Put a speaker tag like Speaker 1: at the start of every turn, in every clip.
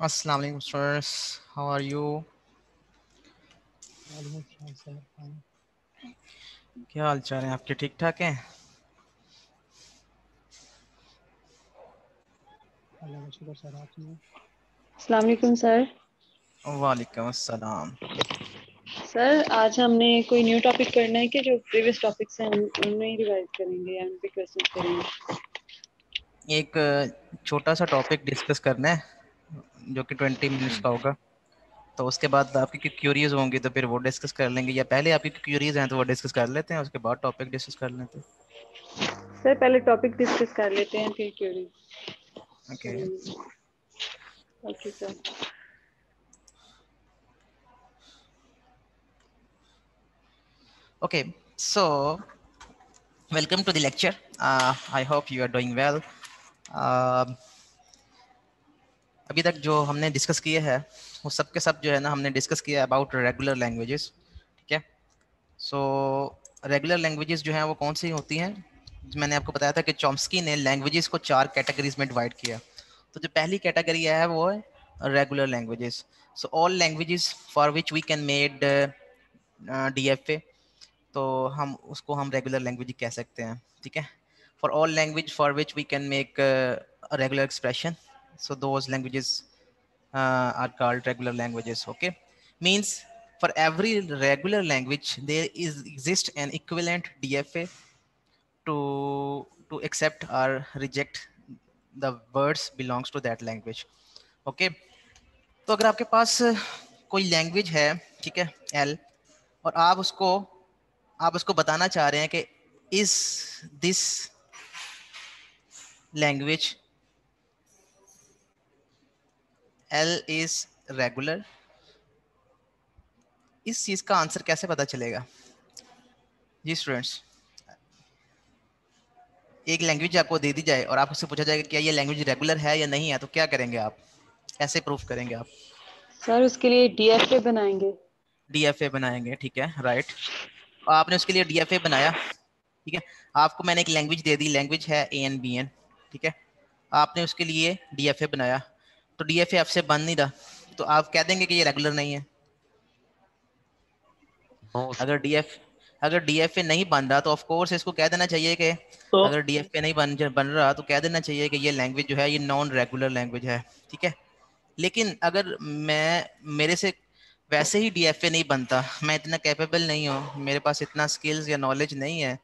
Speaker 1: अस्सलाम वालेकुम sirs. How are you?
Speaker 2: वालेकुम सलाम सर
Speaker 1: क्या हाल चाल है? आपके ठीक ठाक हैं?
Speaker 2: सर
Speaker 3: अस्सलाम वालेकुम सर
Speaker 1: वालेकुम अस्सलाम
Speaker 3: सर आज हमने कोई न्यू टॉपिक करना है कि जो प्रीवियस टॉपिक्स हैं उन- उनमें ही रिवाइज करेंगे या उन पे क्वेश्चन करेंगे?
Speaker 1: एक छोटा सा टॉपिक डिस्कस करना है। जो कि ट्वेंटी मिनट्स का होगा। तो उसके बाद आपकी क्यूरीज होंगी तो फिर वो डिस्कस कर लेंगे। या पहले आपकी क्यूरीज हैं तो वो डिस्कस कर लेते हैं उसके बाद टॉपिक डिस्कस कर लेते हैं।
Speaker 3: सर पहले टॉपिक डिस्कस कर लेते हैं फिर query
Speaker 1: okay
Speaker 3: okay sir
Speaker 1: Okay, so welcome to the lecture. Uh, I hope you are doing well. Uh, अभी तक जो हमने डिस्कस किए हैं, वो सब के सब जो है ना, हमने डिस्कस किया अबाउट रेगुलर लैंग्वेजेस ठीक है? सो रेगुलर लैंग्वेजेस जो हैं, वो कौन सी होती हैं? मैंने आपको बताया था कि चॉम्स्की ने लैंग्वेजेस को चार कैटेगरीज में डिवाइड किया। तो जो पहली कैटेगरी है, वो है regular languages so all languages for which we can made D F A तो हम, उसको हम रेगुलर लैंग्वेज कह सकते हैं, ठीक है? For all language for which we can make regular expression so those languages uh, are called regular languages okay means for every regular language there is exist an equivalent dfa to to accept or reject the words belongs to that language okay तो अगर आपके पास कोई language है ठीक है L और आप उसको आप उसको बताना चाह रहे हैं कि is this language L is regular इस चीज़ का आंसर कैसे पता चलेगा? जी स्टूडेंट्स एक लैंग्वेज आपको दे दी जाए और आपसे पूछा जाएगा क्या ये लैंग्वेज रेगुलर है या नहीं है तो क्या करेंगे आप? कैसे प्रूफ करेंगे आप?
Speaker 3: सर उसके लिए डीएफए बनाएँगे।
Speaker 1: डीएफए बनाएँगे ठीक है राइट आपने उसके लिए डीएफए बनाया ठीक है. आपको मैंने एक लैंग्वेज दे दी लैंग्वेज है ए एन बी एन ठीक है. आपने उसके लिए डीएफए बनाया तो डीएफए आपसे बन नहीं रहा। तो आप कह देंगे कि ये रेगुलर नहीं है। अगर डीएफ अगर डीएफए नहीं बन रहा तो ऑफ़ कोर्स इसको कह देना चाहिए कि
Speaker 2: तो
Speaker 1: अगर डीएफए नहीं बन बन रहा तो कह देना चाहिए कि ये लैंग्वेज जो है ये नॉन रेगुलर लैंग्वेज है। ठीक है? लेकिन अगर मैं मेरे से वैसे ही डीएफए नहीं बनता मैं इतना कैपेबल नहीं हूँ मेरे पास इतना स्किल्स या नॉलेज नहीं है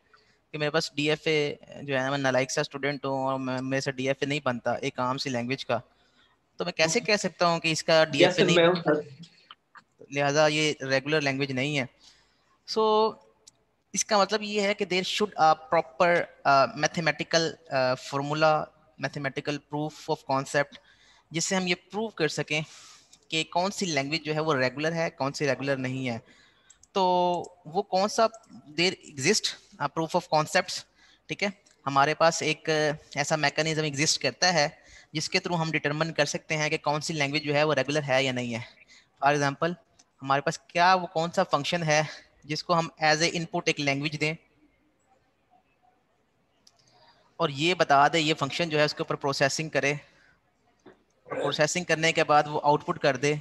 Speaker 1: कि मेरे पास डीएफए जो है मैं नालायक सा स्टूडेंट हूँ और मैं- मेरे से डीएफए नहीं बनता एक आम सी लैंग्वेज का तो मैं कैसे कह सकता हूँ कि इसका डीएफए
Speaker 2: सर
Speaker 1: नहीं
Speaker 2: हूँ?
Speaker 1: लिहाजा ये रेगुलर लैंग्वेज नहीं है। सो so, इसका मतलब ये है कि there should a proper mathematical formula mathematical proof of concept जिससे हम ये प्रूव कर सकें कि कौन सी लैंग्वेज जो है वो रेगुलर है कौन सी रेगुलर नहीं है। तो वो कौन सा there exist proof of concept ठीक है? हमारे पास एक ऐसा मैकेनिज्म एग्जिस्ट करता है जिसके थ्रू हम डिटरमिन कर सकते हैं कि कौन सी लैंग्वेज जो है वो रेगुलर है या नहीं है। फॉर एग्ज़ाम्पल हमारे पास क्या वो कौन सा फ़ंक्शन है जिसको हम एज ए इनपुट एक लैंग्वेज दें? और ये बता दे, ये फ़ंक्शन जो है उसके ऊपर प्रोसेसिंग करे। प्रोसेसिंग करने के बाद वो आउटपुट कर दे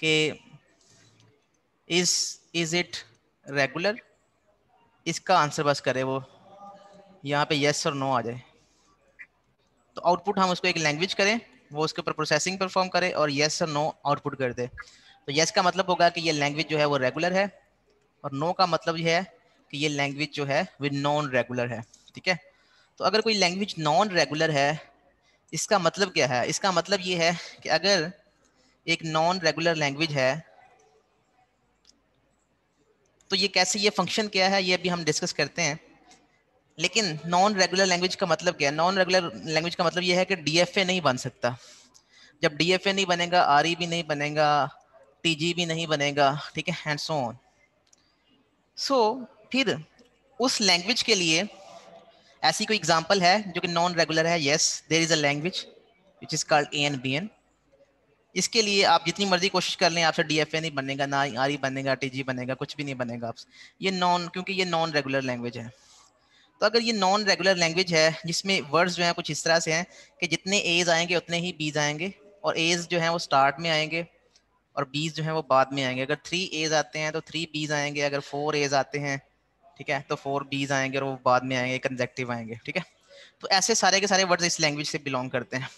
Speaker 1: कि इज़ इज़ इट रेगुलर इसका आंसर बस करे वो। यहाँ पे यस और नो आ जाए। तो आउटपुट हम उसको एक लैंग्वेज करें, वो उसके ऊपर प्रोसेसिंग परफॉर्म करे और यस और नो आउटपुट कर दे। तो यस का मतलब होगा कि ये लैंग्वेज जो है वो रेगुलर है और नो का मतलब ये है कि ये लैंग्वेज जो है वो नॉन रेगुलर है, ठीक है? तो अगर कोई लैंग्वेज नॉन रेगुलर है, इसका मतलब क्या है? इसका मतलब ये है कि अगर एक नॉन रेगुलर लैंग्वेज है तो ये कैसे, ये फ़ंक्शन क्या है? ये अभी हम डिस्कस करते हैं। लेकिन नॉन रेगुलर लैंग्वेज का मतलब क्या है? नॉन रेगुलर लैंग्वेज का मतलब ये है कि डीएफए नहीं बन सकता। जब डीएफए नहीं बनेगा आरई भी नहीं बनेगा टीजी भी नहीं बनेगा, ठीक है एंड सो ऑन सो फिर उस लैंग्वेज के लिए ऐसी कोई एग्जांपल है जो कि नॉन रेगुलर है? Yes there is a language which is called A N B N इसके लिए आप जितनी मर्ज़ी कोशिश कर लें, आपसे डी एफ़ ए नहीं बनेगा, ना आर ई बनेगा टी जी बनेगा, कुछ भी नहीं बनेगा आपसे। ये नॉन क्योंकि ये नॉन रेगुलर लैंग्वेज है। तो अगर ये नॉन रेगुलर लैंग्वेज है, जिसमें वर्ड्स जो हैं कुछ इस तरह से हैं कि जितने एज आएँगे, उतने ही बीज आएँगे और एज जो है वो स्टार्ट में आएँगे और बीज जो है वो बाद में आएँगे। अगर थ्री एज आते हैं तो थ्री बीज आएँगे। अगर फोर एज आते हैं, ठीक है तो फोर बीज आएँगे और वो बाद में आएँगे कंजेक्टिव आएँगे, ठीक है? तो ऐसे सारे के सारे वर्ड्स इस लैंग्वेज से बिलोंग करते हैं।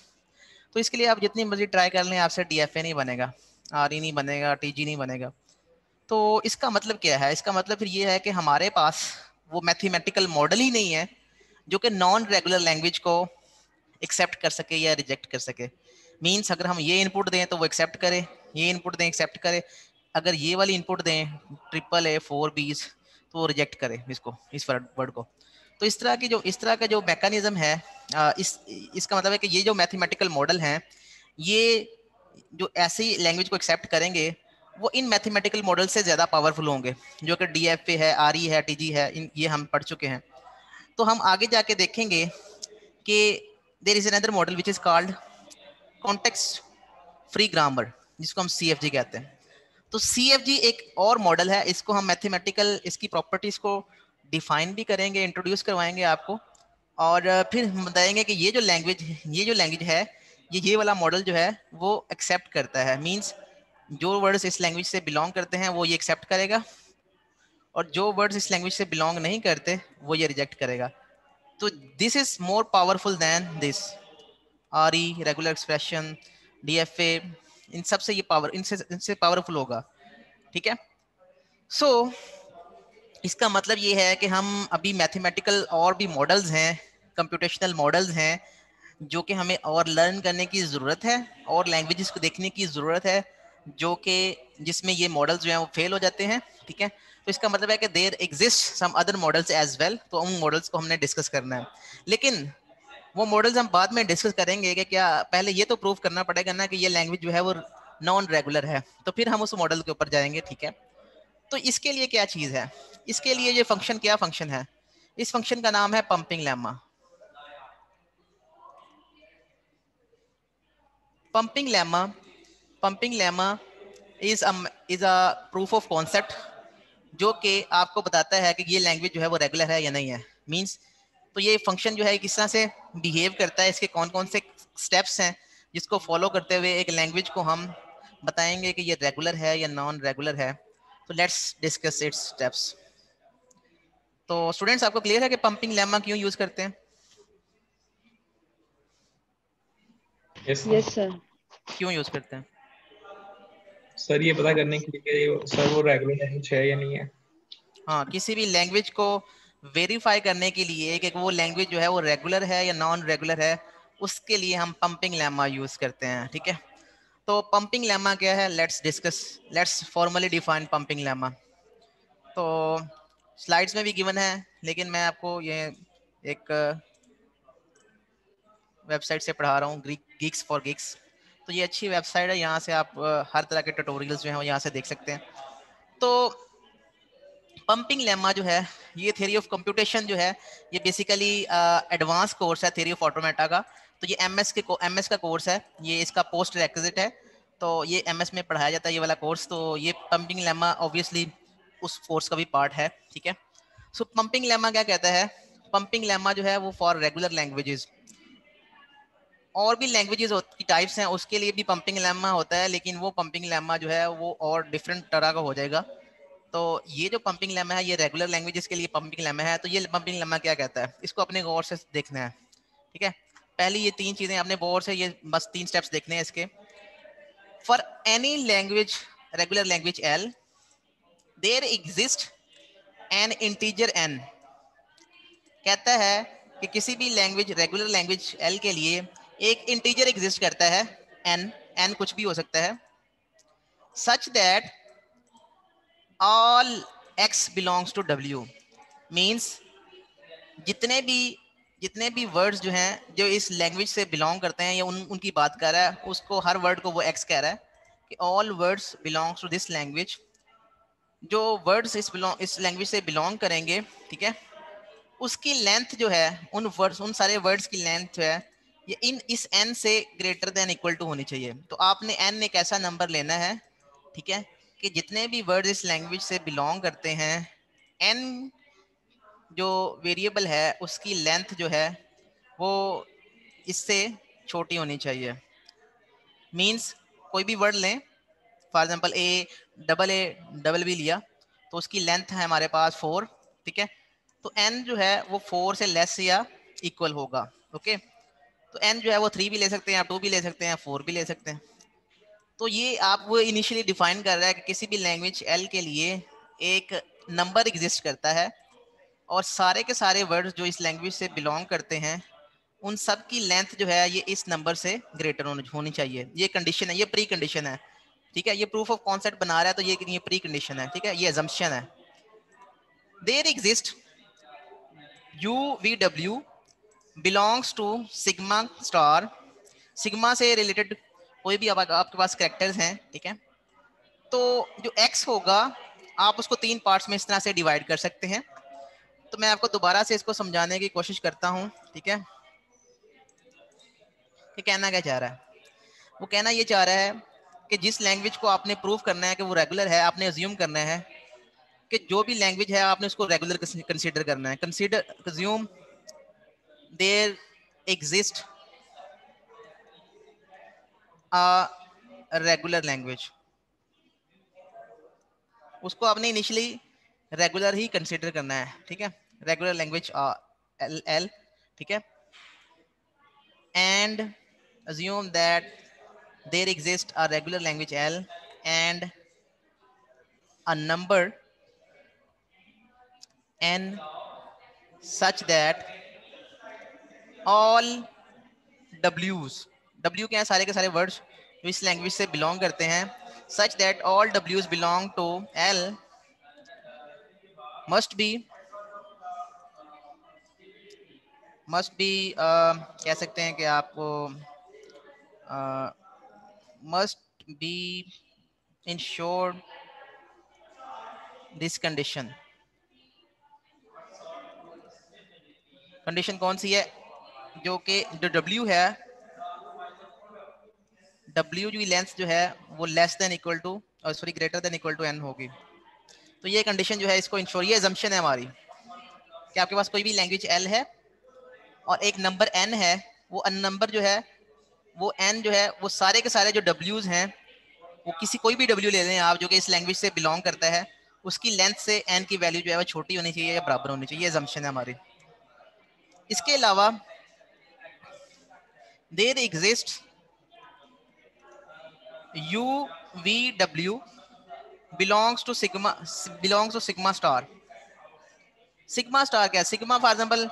Speaker 1: तो इसके लिए आप जितनी मर्ज़ी ट्राई कर लें, आपसे DFA नहीं बनेगा आर ई नहीं बनेगा टीजी नहीं बनेगा। तो इसका मतलब क्या है? इसका मतलब फिर ये है कि हमारे पास वो मैथमेटिकल मॉडल ही नहीं है, जो कि नॉन रेगुलर लैंग्वेज को एक्सेप्ट कर सके या रिजेक्ट कर सके। मीन्स अगर हम ये इनपुट दें तो वो एक्सेप्ट करे, ये इनपुट दें एक्सेप्ट करे। अगर ये वाली इनपुट दें ट्रिपल ए फोर बीस तो वो रिजेक्ट करे इसको, इस वर्ड को। तो इस तरह की जो, इस तरह का जो मैकेनिज्म है इस, इसका मतलब है कि ये जो मैथमेटिकल मॉडल हैं, ये जो ऐसी लैंग्वेज को एक्सेप्ट करेंगे वो इन मैथमेटिकल मॉडल से ज़्यादा पावरफुल होंगे, जो कि डी एफ़ ए है आर ई है टी जी है, इन, ये हम पढ़ चुके हैं। तो हम आगे जाके देखेंगे कि there is another model which is called context free grammar जिसको हम सी एफ़ जी कहते हैं। तो सी एफ़ जी एक और मॉडल है, इसको हम मैथमेटिकल इसकी प्रॉपर्टीज़ को डिफाइन भी करेंगे इंट्रोड्यूस करवाएँगे आपको, और फिर हम बताएँगे कि ये जो लैंग्वेज ये जो लैंग्वेज है, ये ये वाला मॉडल जो है, वो एक्सेप्ट करता है। मींस जो वर्ड्स इस लैंग्वेज से बिलोंग करते हैं वो ये एक्सेप्ट करेगा। और जो वर्ड्स इस लैंग्वेज से बिलोंग नहीं करते वो ये रिजेक्ट करेगा। तो this is more powerful than this R E regular expression D F A इन सबसे ये पावर इनसे इनसे पावरफुल होगा। ठीक है? सो so, इसका मतलब ये है कि हम अभी मैथमेटिकल और भी मॉडल्स हैं कंप्यूटेशनल मॉडल्स हैं जो कि हमें और लर्न करने की ज़रूरत है और लैंग्वेजेस को देखने की ज़रूरत है जो कि जिसमें ये मॉडल्स जो हैं वो फेल हो जाते हैं, ठीक है? तो इसका मतलब है कि there exist some other models as well तो उन मॉडल्स को हमने डिस्कस करना है। लेकिन वो मॉडल्स हम बाद में डिस्कस करेंगे कि क्या पहले ये तो प्रूव करना पड़ेगा ना कि ये लैंग्वेज जो है वो नॉन रेगुलर है। तो फिर हम उस मॉडल के ऊपर जाएँगे, ठीक है? तो इसके लिए क्या चीज़ है? इसके लिए ये फ़ंक्शन क्या फ़ंक्शन है? इस फ़ंक्शन का नाम है pumping lemma pumping lemma pumping lemma is is a proof of concept जो कि आपको बताता है कि ये लैंग्वेज जो है वो रेगुलर है या नहीं है। मींस तो ये फ़ंक्शन जो है किस तरह से बिहेव करता है इसके कौन कौन से स्टेप्स हैं जिसको फॉलो करते हुए एक लैंग्वेज को हम बताएँगे कि ये रेगुलर है या नॉन रेगुलर है। तो लेट्स डिस्कस इट्स स्टेप्स तो स्टूडेंट्स आपको क्लियर है कि पंपिंग लेमा क्यों यूज़ करते हैं?
Speaker 3: यस yes, सर
Speaker 1: क्यों यूज़ करते हैं?
Speaker 4: सर, ये पता करने के लिए सर, वो रेगुलर लैंग्वेज है या नहीं है?
Speaker 1: हाँ किसी भी लैंग्वेज को वेरीफाई करने के लिए कि वो लैंग्वेज जो है, वो रेगुलर है या नॉन रेगुलर है, उसके लिए हम पंपिंग लेमा यूज़ करते हैं, ठीक है? तो पंपिंग लेमा क्या है? Let's discuss let's formally define pumping lemma तो स्लाइड्स में भी गिवन है, लेकिन मैं आपको ये एक वेबसाइट से पढ़ा रहा हूँ गीक्स फॉर गिक्स तो ये अच्छी वेबसाइट है, यहाँ से आप हर तरह के ट्यूटोरियल्स जो हैं वो यहाँ से देख सकते हैं। तो पंपिंग लेमा जो है, ये थ्योरी ऑफ़ कंप्यूटेशन जो है, ये बेसिकली एडवांस कोर्स है थ्योरी ऑफ़ ऑटोमेटा का। तो ये एमएस के एम का कोर्स है, ये इसका पोस्ट रेक्विजिट है। तो ये एम में पढ़ाया जाता है ये वाला कोर्स तो ये पंपिंग लेमा ऑब्वियसली उस कोर्स का भी पार्ट है, ठीक है? सो पंपिंग लेमा क्या कहता है? पंपिंग लेमा जो है वो फॉर रेगुलर लैंग्वेजेस और भी लैंग्वेजेस की टाइप्स हैं, उसके लिए भी पंपिंग लेमा होता है, लेकिन वो पंपिंग लेमा जो है, वो और डिफरेंट तरह का हो जाएगा। तो ये जो पंपिंग लेमा है, ये रेगुलर लैंग्वेजेस के लिए पंपिंग लेमा है तो ये पंपिंग लेमा क्या कहता है? इसको अपने गौर से देखना है, ठीक है? पहली ये तीन चीज़ें अपने गौर से, ये बस तीन स्टेप्स देखने हैं इसके। For any language regular language L there exist N integer N कहता है कि किसी भी लैंग्वेज रेगुलर लैंग्वेज एल के लिए एक इंटीजर एग्जिस्ट करता है एन एन कुछ भी हो सकता है such that all X belongs to W means जितने भी जितने भी वर्ड्स जो हैं, जो इस लैंग्वेज से बिलोंग करते हैं या उन, उनकी बात कर रहा है, उसको हर वर्ड को वो एक्स कह रहा है कि all words belongs to this language जो वर्ड्स इस बिलोंग इस लैंग्वेज से बिलोंग करेंगे, ठीक है, उसकी लेंथ जो है, उन वर्ड्स उन सारे वर्ड्स की लेंथ जो है ये इन, इस एन से ग्रेटर देन इक्वल टू होनी चाहिए। तो आपने एन एक ऐसा नंबर लेना है, ठीक है, कि जितने भी वर्ड इस लैंग्वेज से बिलोंग करते हैं एन जो वेरिएबल है, उसकी लेंथ जो है, वो इससे छोटी होनी चाहिए। मीन्स कोई भी वर्ड लें for example A double A double B लिया तो उसकी लेंथ है हमारे पास फोर ठीक है? तो एन जो है, वो फोर से लेस या इक्वल होगा ओके तो एन जो है, वो थ्री भी ले सकते हैं टू भी ले सकते हैं फोर भी ले सकते हैं। तो ये आप वो इनिशियली डिफाइन कर रहा है कि किसी भी लैंग्वेज एल के लिए एक नंबर एग्जिस्ट करता है और सारे के सारे वर्ड्स जो इस लैंग्वेज से बिलोंग करते हैं, उन सब की लेंथ जो है, ये इस नंबर से ग्रेटर होनी चाहिए। ये कंडीशन है, ये प्री कंडीशन है। ठीक है, ये प्रूफ ऑफ़ कॉन्सेप्ट बना रहा है तो ये ये प्री कंडीशन है। ठीक है, ये एजम्पशन है। There exist U V W belongs to sigma star sigma से रिलेटेड कोई भी आप, आपके पास करेक्टर्स हैं ठीक है? तो जो एक्स होगा आप उसको तीन पार्ट्स में इस तरह से डिवाइड कर सकते हैं। तो मैं आपको दोबारा से इसको समझाने की कोशिश करता हूँ ठीक है? कि कहना क्या चाह रहा है? वो कहना ये चाह रहा है कि जिस लैंग्वेज को आपने प्रूव करना है कि वो रेगुलर है आपने अज्यूम करना है कि जो भी लैंग्वेज है आपने उसको रेगुलर कंसीडर करना है। Consider consider consume there exist regular language उसको आपने इनिशियली रेगुलर ही कंसीडर करना है, ठीक है? रेगुलर लैंग्वेज एल एल ठीक है? And assume that there exists a regular language, L, and a number, n, such that all डब्ल्यूज W के है सारे के सारे वर्ड्स जो इस लैंग्वेज से बिलोंग करते हैं। Such that all डब्ल्यूज belong to L must be must be कह सकते हैं कि आपको must be ensure this condition condition कौन सी है? जो कि जो W है, W की लेंथ जो है, वो लेस देन इक्वल टू और sorry greater than equal to n होगी। तो ये कंडीशन जो है, इसको इंश्योर ये एजम्पशन है हमारी कि आपके पास कोई भी लैंग्वेज L है और एक नंबर n है, वो अन नंबर जो है, वो n जो है, वो सारे के सारे जो W's हैं, वो किसी कोई भी W ले लें आप जो कि इस लैंग्वेज से बिलोंग करता है, उसकी लेंथ से एन की वैल्यू जो है, वो छोटी होनी चाहिए या बराबर होनी चाहिए, ये एजम्पशन है हमारी। इसके अलावा there exist U V W belongs to sigma belongs to sigma star क्या है? सिग्मा फॉर एग्जांपल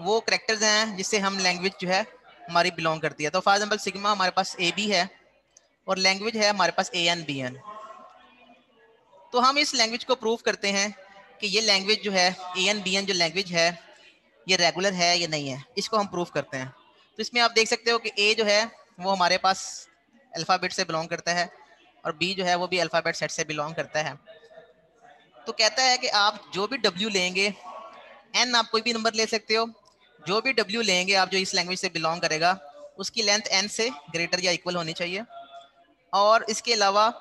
Speaker 1: वो करेक्टर्स हैं जिससे हम लैंग्वेज जो है हमारी बिलोंग करती है। तो फॉर एग्जांपल सिग्मा हमारे पास ए बी है और लैंग्वेज है हमारे पास ए एन बी एन तो हम इस लैंग्वेज को प्रूव करते हैं कि ये लैंग्वेज जो है ए एन बी एन जो लैंग्वेज है, ये रेगुलर है या नहीं है। इसको हम प्रूव करते हैं। तो इसमें आप देख सकते हो कि ए जो है, वो हमारे पास अल्फ़ाबेट से बिलोंग करता है और बी जो है, वो भी अल्फ़ाबेट सेट से बिलोंग करता है। तो कहता है कि आप जो भी डब्ल्यू लेंगे एन आप कोई भी नंबर ले सकते हो। जो भी डब्ल्यू लेंगे, आप जो इस लैंग्वेज से बिलोंग करेगा, उसकी लेंथ एन से ग्रेटर या इक्वल होनी चाहिए। और इसके अलावा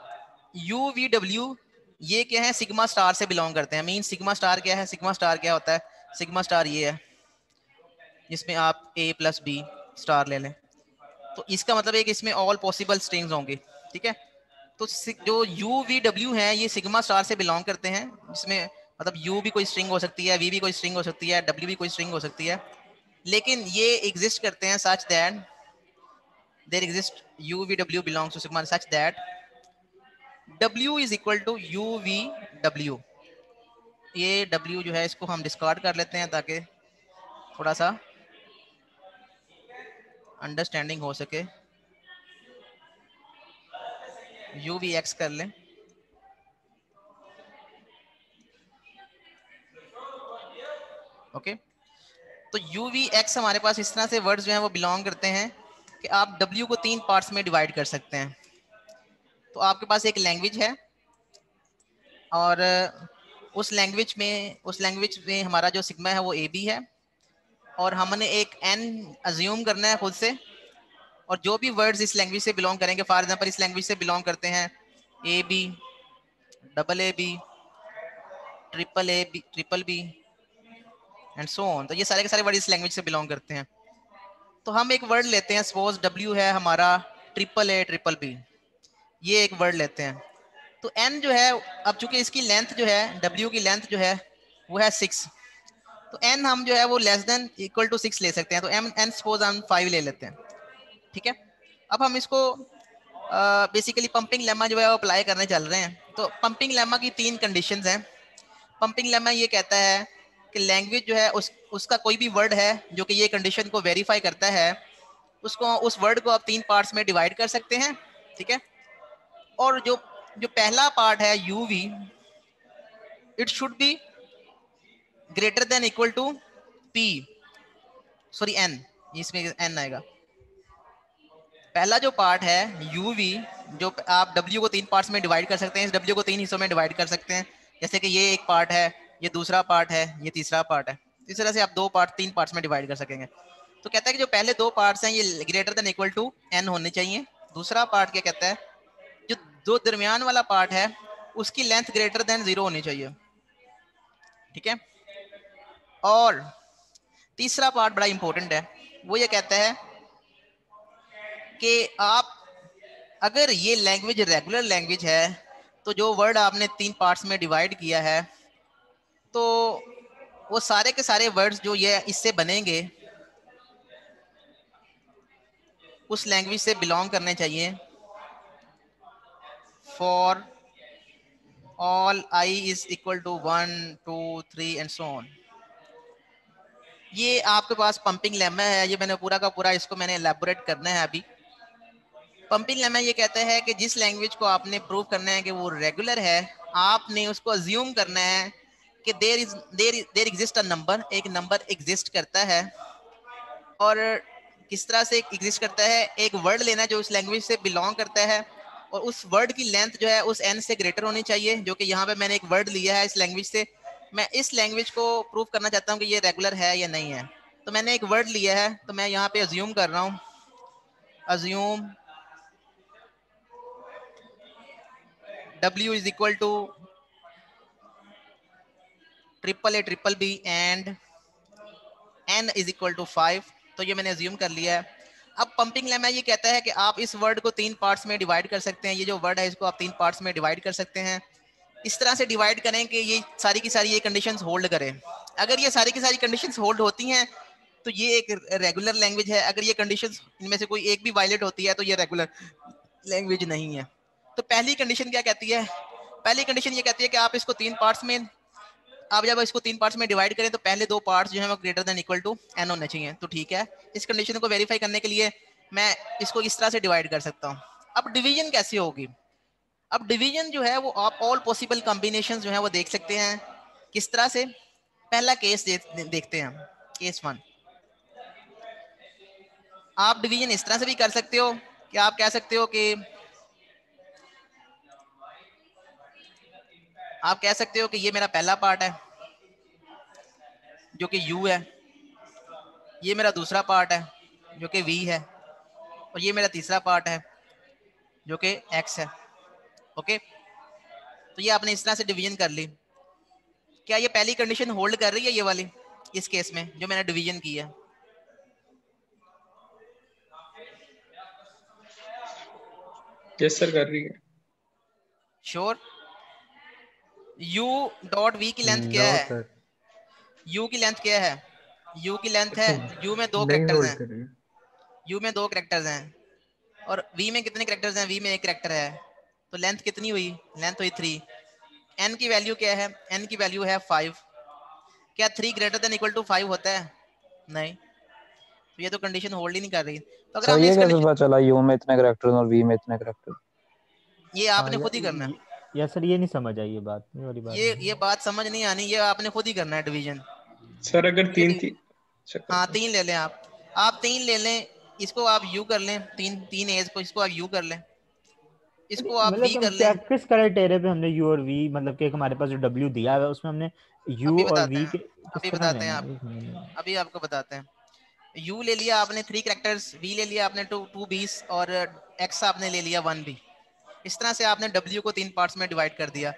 Speaker 1: यू वी डब्ल्यू ये क्या है सिग्मा स्टार से बिलोंग करते हैं। मीन सिग्मा स्टार क्या है सिग्मा स्टार क्या होता है? सिग्मा स्टार ये है, जिसमें आप ए प्लस बी स्टार ले लें तो इसका मतलब है कि इसमें ऑल पॉसिबल स्ट्रिंग्स होंगे, ठीक है? तो जो यू वी डब्ल्यू है, ये सिग्मा स्टार से बिलोंग करते हैं, जिसमें मतलब यू भी कोई स्ट्रिंग हो सकती है वी भी कोई स्ट्रिंग हो सकती है डब्ल्यू भी कोई स्ट्रिंग हो सकती है। लेकिन ये एग्जिस्ट करते हैं such that there exist U V W belongs to sigma such that W is equal to U V W ये डब्ल्यू जो है, इसको हम डिस्कार्ड कर लेते हैं ताकि थोड़ा सा अंडरस्टैंडिंग हो सके। यू वी एक्स कर लें। ओके तो यू वी एक्स हमारे पास इस तरह से वर्ड्स जो हैं, वो बिलोंग करते हैं कि आप डब्ल्यू को तीन पार्ट्स में डिवाइड कर सकते हैं। तो आपके पास एक लैंग्वेज है और उस लैंग्वेज में, उस लैंग्वेज में हमारा जो सिग्मा है, वो ए बी है। और हमने एक एन अज्यूम करना है खुद से। और जो भी वर्ड्स इस लैंग्वेज से बिलोंग करेंगे फॉर एग्ज़ाम्पल इस लैंग्वेज से बिलोंग करते हैं A B double A B triple A B triple B and so on तो ये सारे के सारे वर्ड इस लैंग्वेज से बिलोंग करते हैं। तो हम एक वर्ड लेते हैं सपोज़ डब्ल्यू है हमारा ट्रिपल ए ट्रिपल बी ये एक वर्ड लेते हैं। तो एन जो है, अब चूँकि इसकी लेंथ जो है डब्ल्यू की लेंथ जो है, वो है सिक्स तो एन हम जो है वो less than equal to six ले सकते हैं तो एम एन सपोज़ हम फाइव ले लेते हैं, ठीक है? अब हम इसको बेसिकली पंपिंग लेमा जो है वो अप्लाई करने चल रहे हैं। तो पंपिंग लेमा की तीन कंडीशंस हैं। पंपिंग लेमा ये कहता है कि लैंग्वेज जो है उस, उसका कोई भी वर्ड है जो कि ये कंडीशन को वेरीफाई करता है, उसको, उस वर्ड को आप तीन पार्ट्स में डिवाइड कर सकते हैं, ठीक है? और जो जो पहला पार्ट है U V it should be greater than equal to P sorry N इसमें एन आएगा। पहला जो पार्ट है यू वी जो आप डब्ल्यू को तीन पार्ट्स में डिवाइड कर सकते हैं, इस डब्ल्यू को तीन हिस्सों में डिवाइड कर सकते हैं। जैसे कि ये एक पार्ट है, ये दूसरा पार्ट है, ये तीसरा पार्ट है। इस तरह से आप दो पार्ट तीन पार्ट्स में डिवाइड कर सकेंगे। तो कहता है कि जो पहले दो पार्ट्स हैं, ये greater than equal to N होने चाहिए। दूसरा पार्ट क्या कहता है? जो दो दरमियान वाला पार्ट है, उसकी लेंथ ग्रेटर देन ज़ीरो होनी चाहिए। ठीक है? और तीसरा पार्ट बड़ा इंपॉर्टेंट है। वो ये कहता है कि आप अगर ये लैंग्वेज रेगुलर लैंग्वेज है तो जो वर्ड आपने तीन पार्ट्स में डिवाइड किया है तो वो सारे के सारे वर्ड्स जो ये इससे बनेंगे, उस लैंग्वेज से बिलोंग करने चाहिए। For all I is equal to one two three and so on ये आपके पास पंपिंग लेमा है, ये मैंने पूरा का पूरा इसको मैंने एलेबोरेट करना है अभी। पंपिंग लेमा ये कहता है कि जिस लैंग्वेज को आपने प्रूव करना है कि वो रेगुलर है, आपने उसको अज्यूम करना है कि there is there there exist a number एक नंबर एग्जिस्ट करता है। और किस तरह से एग्जिस्ट करता है, एक वर्ड लेना जो उस लैंग्वेज से बिलोंग करता है, और उस वर्ड की लेंथ जो है उस एन से ग्रेटर होनी चाहिए, जो कि यहाँ पे मैंने एक वर्ड लिया है इस लैंग्वेज से। मैं इस लैंग्वेज को प्रूव करना चाहता हूँ कि ये रेगुलर है या नहीं है। तो मैंने एक वर्ड लिया है तो मैं यहाँ पे अज्यूम कर रहा हूँ। Assume W is equal to triple A triple B and N is equal to five तो ये मैंने अज्यूम कर लिया है। अब पंपिंग लेमा ये कहता है कि आप इस वर्ड को तीन पार्ट्स में डिवाइड कर सकते हैं। ये जो वर्ड है, इसको आप तीन पार्ट्स में डिवाइड कर सकते हैं। इस तरह से डिवाइड करें कि ये सारी की सारी ये कंडीशंस होल्ड करें। अगर ये सारी की सारी कंडीशंस होल्ड होती हैं तो ये एक रेगुलर लैंग्वेज है। अगर ये कंडीशंस इनमें से कोई एक भी वायलेट होती है तो ये रेगुलर लैंग्वेज नहीं है। तो पहली कंडीशन क्या कहती है? पहली कंडीशन ये कहती है कि आप इसको तीन पार्ट्स में, आप जब इसको तीन पार्ट्स में डिवाइड करें तो पहले दो पार्ट्स जो है वो greater than equal to N होने चाहिए। तो ठीक है। इस कंडीशन को वेरीफाई करने के लिए मैं इसको इस तरह से डिवाइड कर सकता हूँ। अब डिवीज़न कैसे होगी? अब डिवीज़न जो है वो आप ऑल पॉसिबल कॉम्बिनेशन जो है वो देख सकते हैं। किस तरह से? पहला केस दे, देखते हैं केस वन आप डिवीज़न इस तरह से भी कर सकते हो कि आप कह सकते हो कि आप कह सकते हो कि ये मेरा पहला पार्ट है जो कि यू है। ये मेरा दूसरा पार्ट है जो कि वी है। और ये मेरा तीसरा पार्ट है जो कि एक्स है। ओके? तो ये आपने इस तरह से डिवीज़न कर ली। क्या ये पहली कंडीशन होल्ड कर रही है ये वाली? इस केस में जो मैंने डिवीज़न की है।
Speaker 4: यस सर कर रही है।
Speaker 1: श्योर u डॉट v की लेंथ क्या है? u की लेंथ क्या है? U की लेंथ है u में दो करेक्टर्स हैं। u में दो करेक्टर्स हैं। और v में कितने करेक्टर्स हैं? V में एक करेक्टर है। तो लेंथ कितनी हुई? लेंथ हुई थ्री n की वैल्यू क्या है? N की वैल्यू है फाइव क्या three greater than equal to five होता है? नहीं. तो ये तो कंडीशन होल्ड ही नहीं कर रही। तो
Speaker 5: अगर ये कैसे पता चला? U में इतने करेक्टर्स और v में इतने करेक्टर
Speaker 1: ये आपने खुद ही करना है।
Speaker 6: या सर ये नहीं समझ आई ये बात ये वाली बात
Speaker 1: ये ये बात समझ नहीं आनी ये आपने खुद ही करना है डिवीज़न
Speaker 4: सर अगर तीन थी
Speaker 1: हाँ तीन ले लें आप। आप तीन ले लें इसको आप यू कर लें तीन तीन एज को इसको आप यू कर लें। इसको आप वी
Speaker 6: मतलब
Speaker 1: कर लें।
Speaker 6: किस क्राइटेरिया पे हमने यू और वी मतलब कि हमारे पास जो डब्ल्यू दिया है उसमें हमने यू और वी के
Speaker 1: अभी बताते हैं आप। अभी आपको बताते हैं। यू ले लिया आपने थ्री करेक्टर्स वी ले लिया आपने टू टू बीस और एक्स आपने ले लिया वन बी इस तरह से आपने W को तीन पार्ट्स में डिवाइड कर दिया।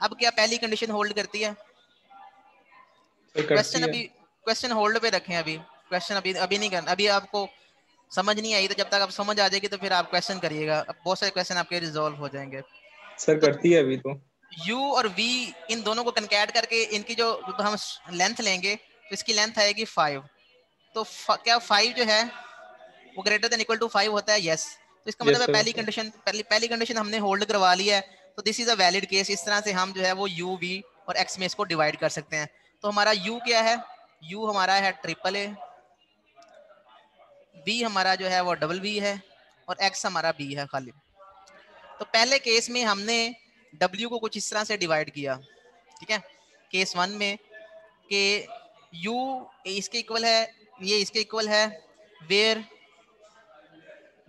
Speaker 1: अब क्या पहली कंडीशन होल्ड करती है? क्वेश्चन अभी क्वेश्चन होल्ड पे रखें अभी। क्वेश्चन अभी अभी नहीं करना अभी आपको समझ नहीं आई तो जब तक आप समझ आ जाएगी तो फिर आप क्वेश्चन करिएगा। बहुत सारे क्वेश्चन आपके रिजोल्व हो जाएँगे।
Speaker 4: सर करती है अभी तो।
Speaker 1: u और v इन दोनों को कनकैट करके इनकी जो हम लेंथ लेंगे तो इसकी लेंथ आएगी फाइव तो फ, क्या फाइव जो है वो greater than equal to five होता है? यस तो इसका
Speaker 4: Yes,
Speaker 1: मतलब है पहली कंडीशन पहली पहली कंडीशन हमने होल्ड करवा लिया है। तो this is a valid case इस तरह से हम जो है वो u v और x में इसको डिवाइड कर सकते हैं। तो हमारा u क्या है? u हमारा है ट्रिपल ए v हमारा जो है वो डबल बी है और एक्स हमारा बी है खाली। तो पहले केस में हमने w को कुछ इस तरह से डिवाइड किया, ठीक है? केस वन में कि u इसके इक्वल है, ये इसके इक्वल है where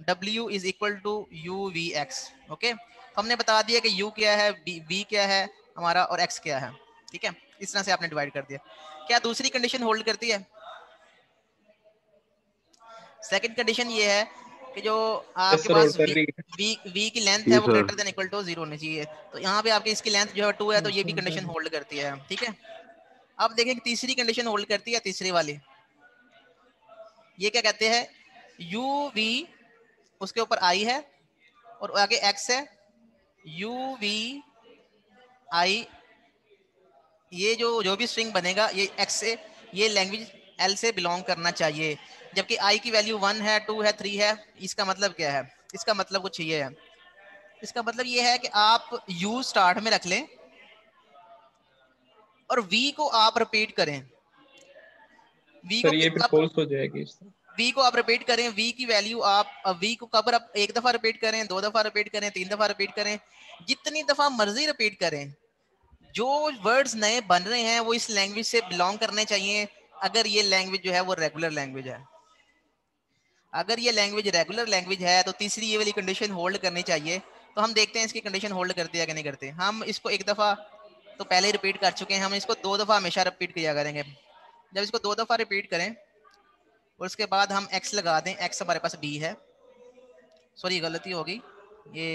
Speaker 1: w is equal to u v x okay? तो हमने बता दिया कि u क्या है v क्या है, हमारा और x क्या है, ठीक है? इस तरह से आपने डिवाइड कर दिया। क्या दूसरी कंडीशन होल्ड करती है? सेकंड कंडीशन ये है कि जो आपके पास v, v की लेंथ है वो greater than equal to zero होनी चाहिए। तो यहाँ पे आपकी इसकी लेंथ जो है टू है तो ये भी कंडीशन होल्ड करती है ठीक है? अब देखें कि तीसरी कंडीशन होल्ड करती है तीसरी वाली। ये क्या कहते हैं? यू वी उसके ऊपर आई है और आगे एक्स है। यू वी आई ये जो जो भी स्ट्रिंग बनेगा ये एक्स से ये लैंग्वेज एल से बिलोंग करना चाहिए। जबकि आई की वैल्यू वन है टू है थ्री है इसका मतलब क्या है? इसका मतलब कुछ ये है। इसका मतलब ये है कि आप यू स्टार्ट में रख लें और वी को आप रिपीट करें। वी को
Speaker 4: ये हो जाएगी
Speaker 1: वी को आप रिपीट करें वी की वैल्यू आप वी को कब आप एक दफ़ा रिपीट करें दो दफ़ा रिपीट करें तीन दफ़ा रिपीट करें जितनी दफ़ा मर्ज़ी रिपीट करें। जो वर्ड्स नए बन रहे हैं वो इस लैंग्वेज से बिलोंग करने चाहिए। अगर ये लैंग्वेज जो है वो रेगुलर लैंग्वेज है। अगर ये लैंग्वेज रेगुलर लैंग्वेज है तो तीसरी ये वाली कंडीशन होल्ड करनी चाहिए। तो हम देखते हैं इसकी कंडीशन होल्ड करते है कि नहीं करते। हम इसको एक दफ़ा तो पहले ही रिपीट कर चुके हैं। हम इसको दो दफ़ा हमेशा रिपीट किया करेंगे। जब इसको दो दफ़ा रिपीट करें और उसके बाद हम एक्स लगा दें। एक्स हमारे पास बी है। सॉरी गलती होगी ये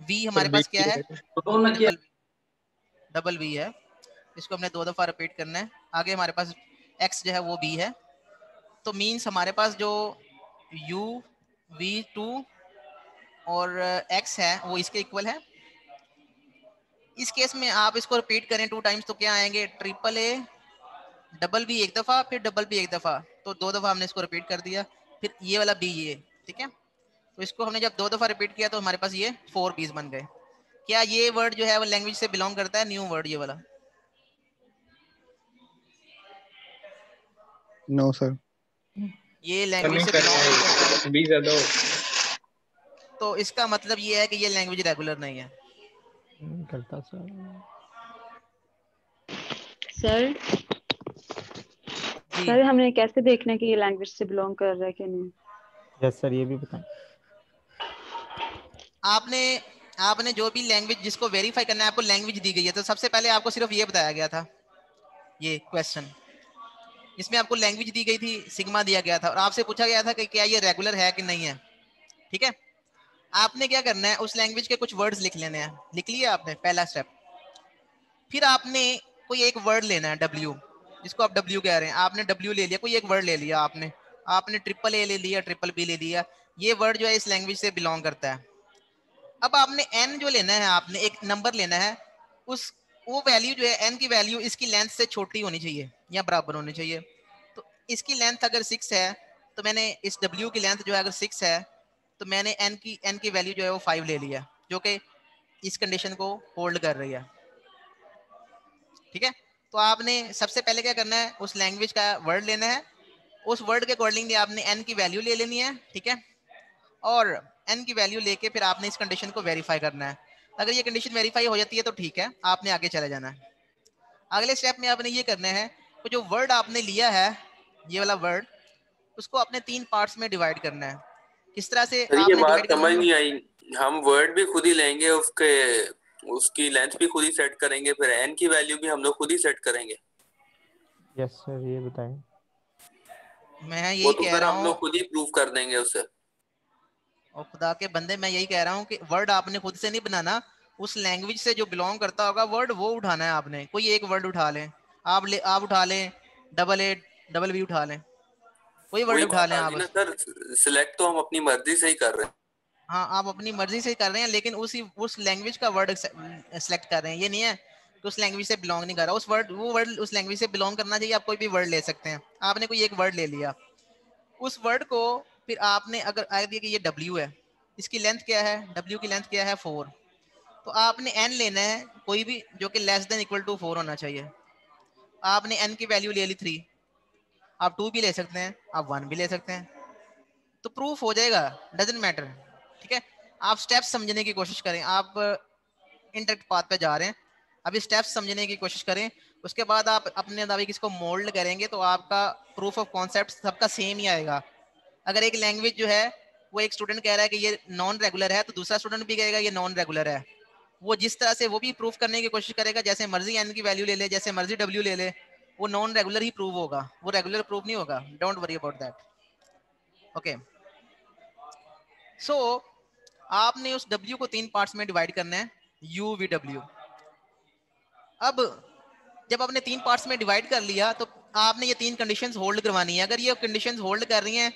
Speaker 1: वी हमारे पास क्या है?
Speaker 4: है।
Speaker 1: डबल वी है। इसको हमने दो दफ़ा रिपीट करना है। आगे हमारे पास एक्स जो है, वो बी है। तो मीन्स हमारे पास जो u v टू और x है वो इसके इक्वल है। इस केस में आप इसको रिपीट करें टू टाइम्स तो क्या आएँगे? ट्रिपल ए डबल बी एक दफ़ा फिर डबल बी एक दफ़ा। तो दो दफ़ा हमने इसको रिपीट कर दिया फिर ये वाला बी ये ठीक है? तो इसको हमने जब दो दफ़ा रिपीट किया तो हमारे पास ये फोर बीज बन गए। क्या ये वर्ड जो है वो लैंग्वेज से बिलोंग करता है? न्यू वर्ड ये वाला।
Speaker 2: नो no, सर
Speaker 1: ये लैंग्वेज से
Speaker 4: हैं। बी ज़्यादा हो।
Speaker 1: तो इसका मतलब ये है कि ये लैंग्वेज रेगुलर नहीं है।
Speaker 6: करता सर।
Speaker 3: सर? सर हमने कैसे देखना है कि ये लैंग्वेज से बिलोंग कर रहा है कि नहीं?
Speaker 6: यस सर ये भी बताएँ।
Speaker 1: आपने आपने जो भी लैंग्वेज जिसको वेरीफाई करना है आपको लैंग्वेज दी गई है। तो सबसे पहले आपको सिर्फ़ ये बताया गया था। ये क्वेश्चन इसमें आपको लैंग्वेज दी गई थी सिग्मा दिया गया था। और आपसे पूछा गया था कि क्या ये रेगुलर है कि नहीं है? ठीक है? आपने क्या करना है? उस लैंग्वेज के कुछ वर्ड्स लिख लेने हैं। लिख लिया आपने पहला स्टेप फिर आपने कोई एक वर्ड लेना है डब्ल्यू जिसको आप डब्ल्यू कह रहे हैं। आपने डब्ल्यू ले लिया, कोई एक वर्ड ले लिया आपने। आपने ट्रिपल ए ले लिया ट्रिपल बी ले लिया। ये वर्ड जो है, इस लैंग्वेज से बिलोंग करता है। अब आपने एन जो लेना है, आपने एक नंबर लेना है, उस वो वैल्यू जो है एन की वैल्यू इसकी लेंथ से छोटी होनी चाहिए या बराबर होनी चाहिए। तो इसकी लेंथ अगर सिक्स है तो मैंने इस डब्ल्यू की लेंथ जो है, अगर सिक्स है तो मैंने एन की एन की वैल्यू जो है, वो फाइव ले लिया जो कि इस कंडीशन को होल्ड कर रही है। ठीक है? तो आपने सबसे पहले क्या करना है, उस लैंग्वेज का वर्ड लेना है। उस वर्ड के अकॉर्डिंगली आपने एन की वैल्यू ले लेनी है, ठीक है? और एन की वैल्यू लेके फिर आपने इस कंडीशन को वेरीफाई करना है। अगर ये कंडीशन वेरीफाई हो जाती है तो ठीक है आपने आगे चले जाना है। अगले स्टेप में आपने ये करना है तो जो वर्ड आपने लिया है ये वाला वर्ड उसको अपने तीन पार्ट्स में डिवाइड करना है। किस तरह से
Speaker 7: ये
Speaker 1: आपने
Speaker 7: बात समझ नहीं आई। हम वर्ड भी खुद ही लेंगे उसके उसकी लेंथ भी खुद ही सेट करेंगे फिर एन की वैल्यू भी हम लोग खुद ही सेट करेंगे।
Speaker 6: यस सर ये बताएँ।
Speaker 1: मैं यही
Speaker 7: तो
Speaker 1: कह रहा
Speaker 7: हम लोग खुद ही प्रूव कर देंगे उससे
Speaker 1: और खुदा के बंदे मैं यही कह रहा हूँ कि वर्ड आपने खुद से नहीं बनाना। उस लैंग्वेज से जो बिलोंग करता होगा वर्ड वो उठाना है आपने। कोई एक वर्ड उठा लें। आप ले आप उठा लें। डबल ए डबल वी उठा लें। कोई वर्ड उठा लें आप।
Speaker 7: सर सिलेक्ट तो हम अपनी मर्ज़ी से ही कर रहे हैं।
Speaker 1: हाँ आप अपनी मर्ज़ी से कर रहे हैं लेकिन उसी उस लैंग्वेज का वर्ड सेलेक्ट कर रहे हैं। ये नहीं है कि उस लैंग्वेज से बिलोंग नहीं कर रहा। उस वर्ड वो वर्ड उस लैंग्वेज से बिलोंग करना चाहिए। आप कोई भी वर्ड ले सकते हैं। आपने कोई एक वर्ड ले लिया। उस वर्ड को फिर आपने अगर आ दिया कि ये डब्ल्यू है। इसकी लेंथ क्या है? डब्ल्यू की लेंथ क्या है? फोर तो आपने एन लेना है, कोई भी जो कि less than equal to four होना चाहिए। आपने एन की वैल्यू ले ली थ्री आप टू भी ले सकते हैं, आप वन भी ले सकते हैं। तो प्रूफ हो जाएगा डजेंट मैटर ठीक है? आप स्टेप्स समझने की कोशिश करें। आप इंटरेक्ट पाथ पे जा रहे हैं। अभी स्टेप्स समझने की कोशिश करें। उसके बाद आप अपने मुताबिक इसको मोल्ड करेंगे तो आपका प्रूफ ऑफ़ कॉन्सेप्ट सबका सेम ही आएगा। अगर एक लैंग्वेज जो है, वो एक स्टूडेंट कह रहा है कि ये नॉन रेगुलर है तो दूसरा स्टूडेंट भी कहेगा ये नॉन रेगुलर है। वो जिस तरह से, वो भी प्रूफ करने की कोशिश करेगा, जैसे मर्ज़ी एन की वैल्यू ले ले, जैसे मर्ज़ी डब्ल्यू ले ले, वो नॉन रेगुलर ही प्रूव होगा। वो रेगुलर प्रूव नहीं होगा। Don't worry about that okay so आपने उस डब्ल्यू को तीन पार्ट्स में डिवाइड करना है यू वी डब्ल्यू अब, जब आपने तीन पार्ट्स में डिवाइड कर लिया तो आपने ये तीन कंडीशंस होल्ड करवानी है। अगर ये कंडीशंस होल्ड कर रही हैं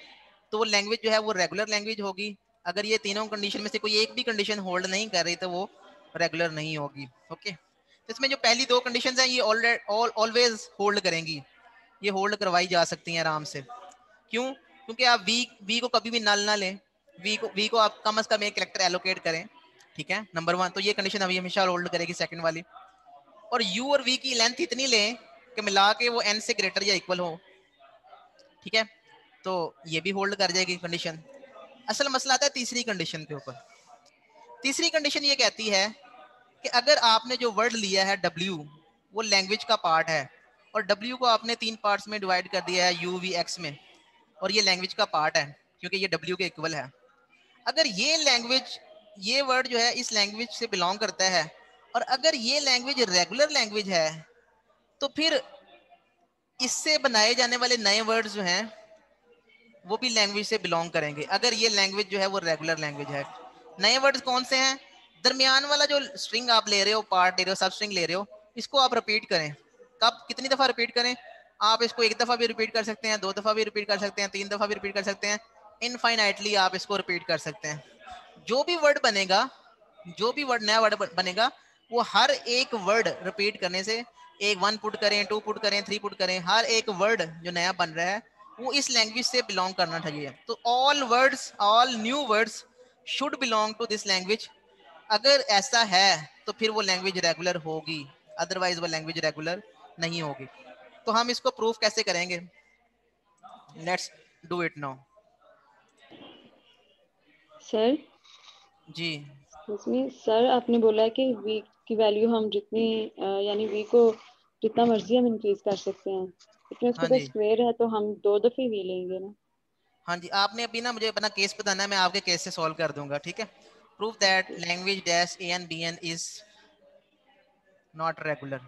Speaker 1: तो वो लैंग्वेज जो है वो रेगुलर लैंग्वेज होगी। अगर ये तीनों कंडीशन में से कोई एक भी कंडीशन होल्ड नहीं कर रही तो वो रेगुलर नहीं होगी ओके तो इसमें जो पहली दो कंडीशन हैं, ये ऑलवेज होल्ड करेंगी। ये होल्ड करवाई जा सकती हैं आराम से। क्यों? क्योंकि आप वी वी को कभी भी नल ना लें। वी को वी को आप कम अज कम एक करेक्टर एलोकेट करें, ठीक है? नंबर वन तो ये कंडीशन अभी हमेशा होल्ड करेगी सेकंड वाली। और यू और वी की लेंथ इतनी लें कि मिला के वो एन से ग्रेटर या इक्वल हो, ठीक है? तो ये भी होल्ड कर जाएगी कंडीशन असल मसला आता है तीसरी कंडीशन के ऊपर। तीसरी कंडीशन ये कहती है कि अगर आपने जो वर्ड लिया है डब्ल्यू वो लैंग्वेज का पार्ट है, और डब्ल्यू को आपने तीन पार्ट्स में डिवाइड कर दिया है यू वी एक्स में, और ये लैंग्वेज का पार्ट है, क्योंकि ये डब्ल्यू के इक्वल है। अगर ये लैंग्वेज ये वर्ड जो है, इस लैंग्वेज से बिलोंग करता है, और अगर ये लैंग्वेज रेगुलर लैंग्वेज है तो फिर इससे बनाए जाने वाले नए वर्ड्स जो हैं वो भी लैंग्वेज से बिलोंग करेंगे। अगर ये लैंग्वेज जो है, वो रेगुलर लैंग्वेज है। नए वर्ड्स कौन से हैं? दरमियान वाला जो स्ट्रिंग आप ले रहे हो पार्ट ले रहे हो सब स्ट्रिंग ले रहे हो, इसको आप रिपीट करें। कब? कितनी दफ़ा रिपीट करें? आप इसको एक दफ़ा भी रिपीट कर सकते हैं, दो दफ़ा भी रिपीट कर सकते हैं, तीन दफ़ा भी रिपीट कर सकते हैं। इनफाइनाइटली आप इसको रिपीट कर सकते हैं। जो भी वर्ड बनेगा, जो भी वर्ड नया वर्ड बनेगा, वो हर एक वर्ड रिपीट करने से, एक वन पुट करें टू पुट करें थ्री पुट करें, हर एक वर्ड जो नया बन रहा है वो इस लैंग्वेज से बिलोंग करना चाहिए तो all words all new words should belong to this language अगर ऐसा है तो फिर वो लैंग्वेज रेगुलर होगी। अदरवाइज़ वो लैंग्वेज रेगुलर नहीं होगी। तो हम इसको प्रूफ कैसे करेंगे? Let's do it now
Speaker 3: sir
Speaker 1: ji.
Speaker 3: इसमें सर आपने बोला है कि वी की वैल्यू हम जितनी यानी वी को जितना मर्ज़ी हम इंक्रीज कर सकते हैं। उसका
Speaker 1: हाँ
Speaker 3: स्क्वायर है तो हम दो दफे वी लेंगे ना।
Speaker 1: हाँ जी आपने अभी ना मुझे अपना केस बताना है मैं आपके केस से सॉल्व कर दूँगा ठीक है? Prove that language dash A N B N is not regular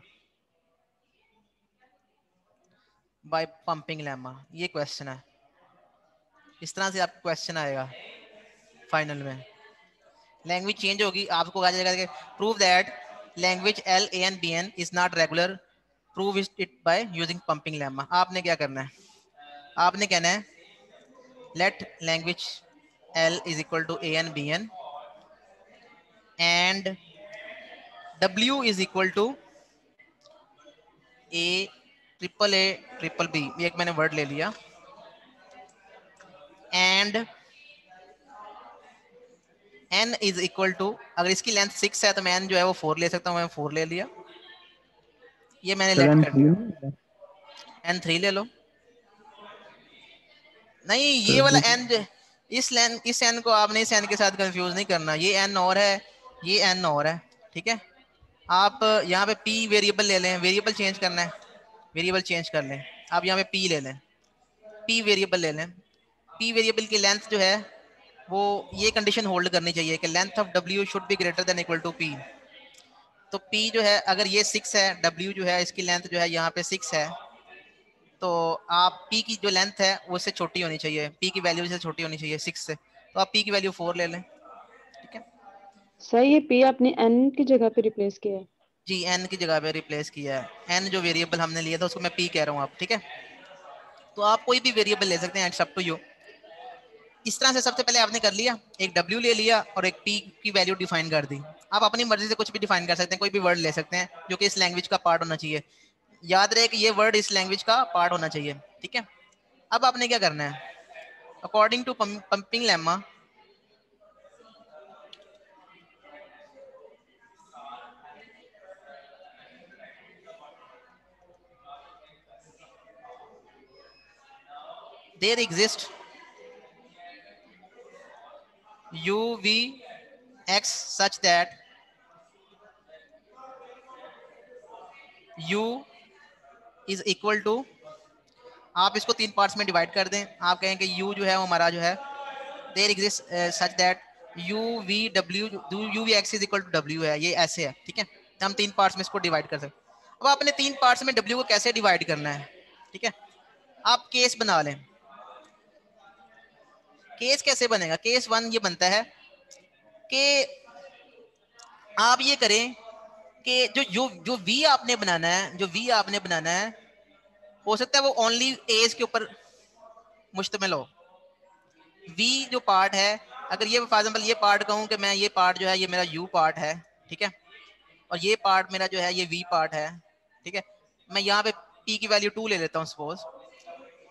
Speaker 1: by pumping lemma ये क्वेश्चन है। इस तरह से आपका क्वेश्चन आएगा फाइनल में। लैंग्वेज चेंज होगी आपको कहा जाएगा कि prove that language L a n b n is not regular prove it by using pumping lemma आपने क्या करना है? आपने कहना है let language L is equal to a n b n and W is equal to A triple A triple B. ये एक मैंने वर्ड ले लिया. And n is equal to अगर इसकी लेंथ सिक्स है तो मैं एन जो है वो फोर ले सकता हूँ, मैं फोर ले लिया. ये मैंने लेट कर दिया। एन थ्री ले लो। नहीं ये वाला एन इस लेन इस एन को आपने इस एन के साथ कंफ्यूज नहीं करना। ये एन और है ये एन और है ठीक है? आप यहाँ पे पी वेरिएबल ले लें वेरिएबल चेंज करना है। वेरिएबल चेंज कर लें। आप यहाँ पे पी ले लें। पी वेरिएबल ले लें। पी वेरिएबल की लेंथ जो है वो ये कंडीशन होल्ड करनी चाहिए कि length of W should be greater than equal to p तो पी जो है अगर ये सिक्स है डब्ल्यू जो है इसकी लेंथ जो है यहाँ पे सिक्स है तो आप p की जो लेंथ है वो उससे छोटी होनी चाहिए। P की वैल्यू से छोटी होनी चाहिए सिक्स से। तो आप p की वैल्यू फोर ले लें। ठीक है?
Speaker 3: सर ये पी आपने एन की जगह पे रिप्लेस किया है।
Speaker 1: जी n की जगह पे रिप्लेस किया है। N जो वेरिएबल हमने लिया था उसको मैं p कह रहा हूँ आप ठीक है? तो आप कोई भी वेरिएबल ले सकते हैं इट्स अप टू यू इस तरह से सबसे पहले आपने कर लिया एक डब्ल्यू ले लिया और एक पी की वैल्यू डिफाइन कर दी। आप अपनी मर्ज़ी से कुछ भी डिफाइन कर सकते हैं, कोई भी वर्ड ले सकते हैं, जो कि इस लैंग्वेज का पार्ट होना चाहिए। याद रहे कि ये वर्ड इस लैंग्वेज का पार्ट होना चाहिए, ठीक है? अब आपने क्या करना है? According to pumping lemma there exist u v x such that u is equal to, आप इसको तीन पार्ट्स में डिवाइड कर दें। आप कहें कि u जो है, वो हमारा जो है there exist such that u, v, w u, v, x is equal to w है, ये ऐसे है, ठीक है? तो हम तीन पार्ट्स में इसको डिवाइड कर सकते अब आपने तीन पार्ट्स में w को कैसे डिवाइड करना है, ठीक है? आप केस बना लें। केस कैसे बनेगा? केस वन ये बनता है कि आप ये करें कि जो जो जो वी आपने बनाना है, जो वी आपने बनाना है, हो सकता है वो ओनली एज के ऊपर मुश्तमिल हो। वी जो पार्ट है, अगर ये फॉर एग्ज़ाम्पल ये पार्ट कहूँ कि मैं ये पार्ट जो है, ये मेरा यू पार्ट है, ठीक है? और ये पार्ट मेरा जो है, ये वी पार्ट है, ठीक है? मैं यहाँ पे पी की वैल्यू टू ले लेता हूँ सपोज़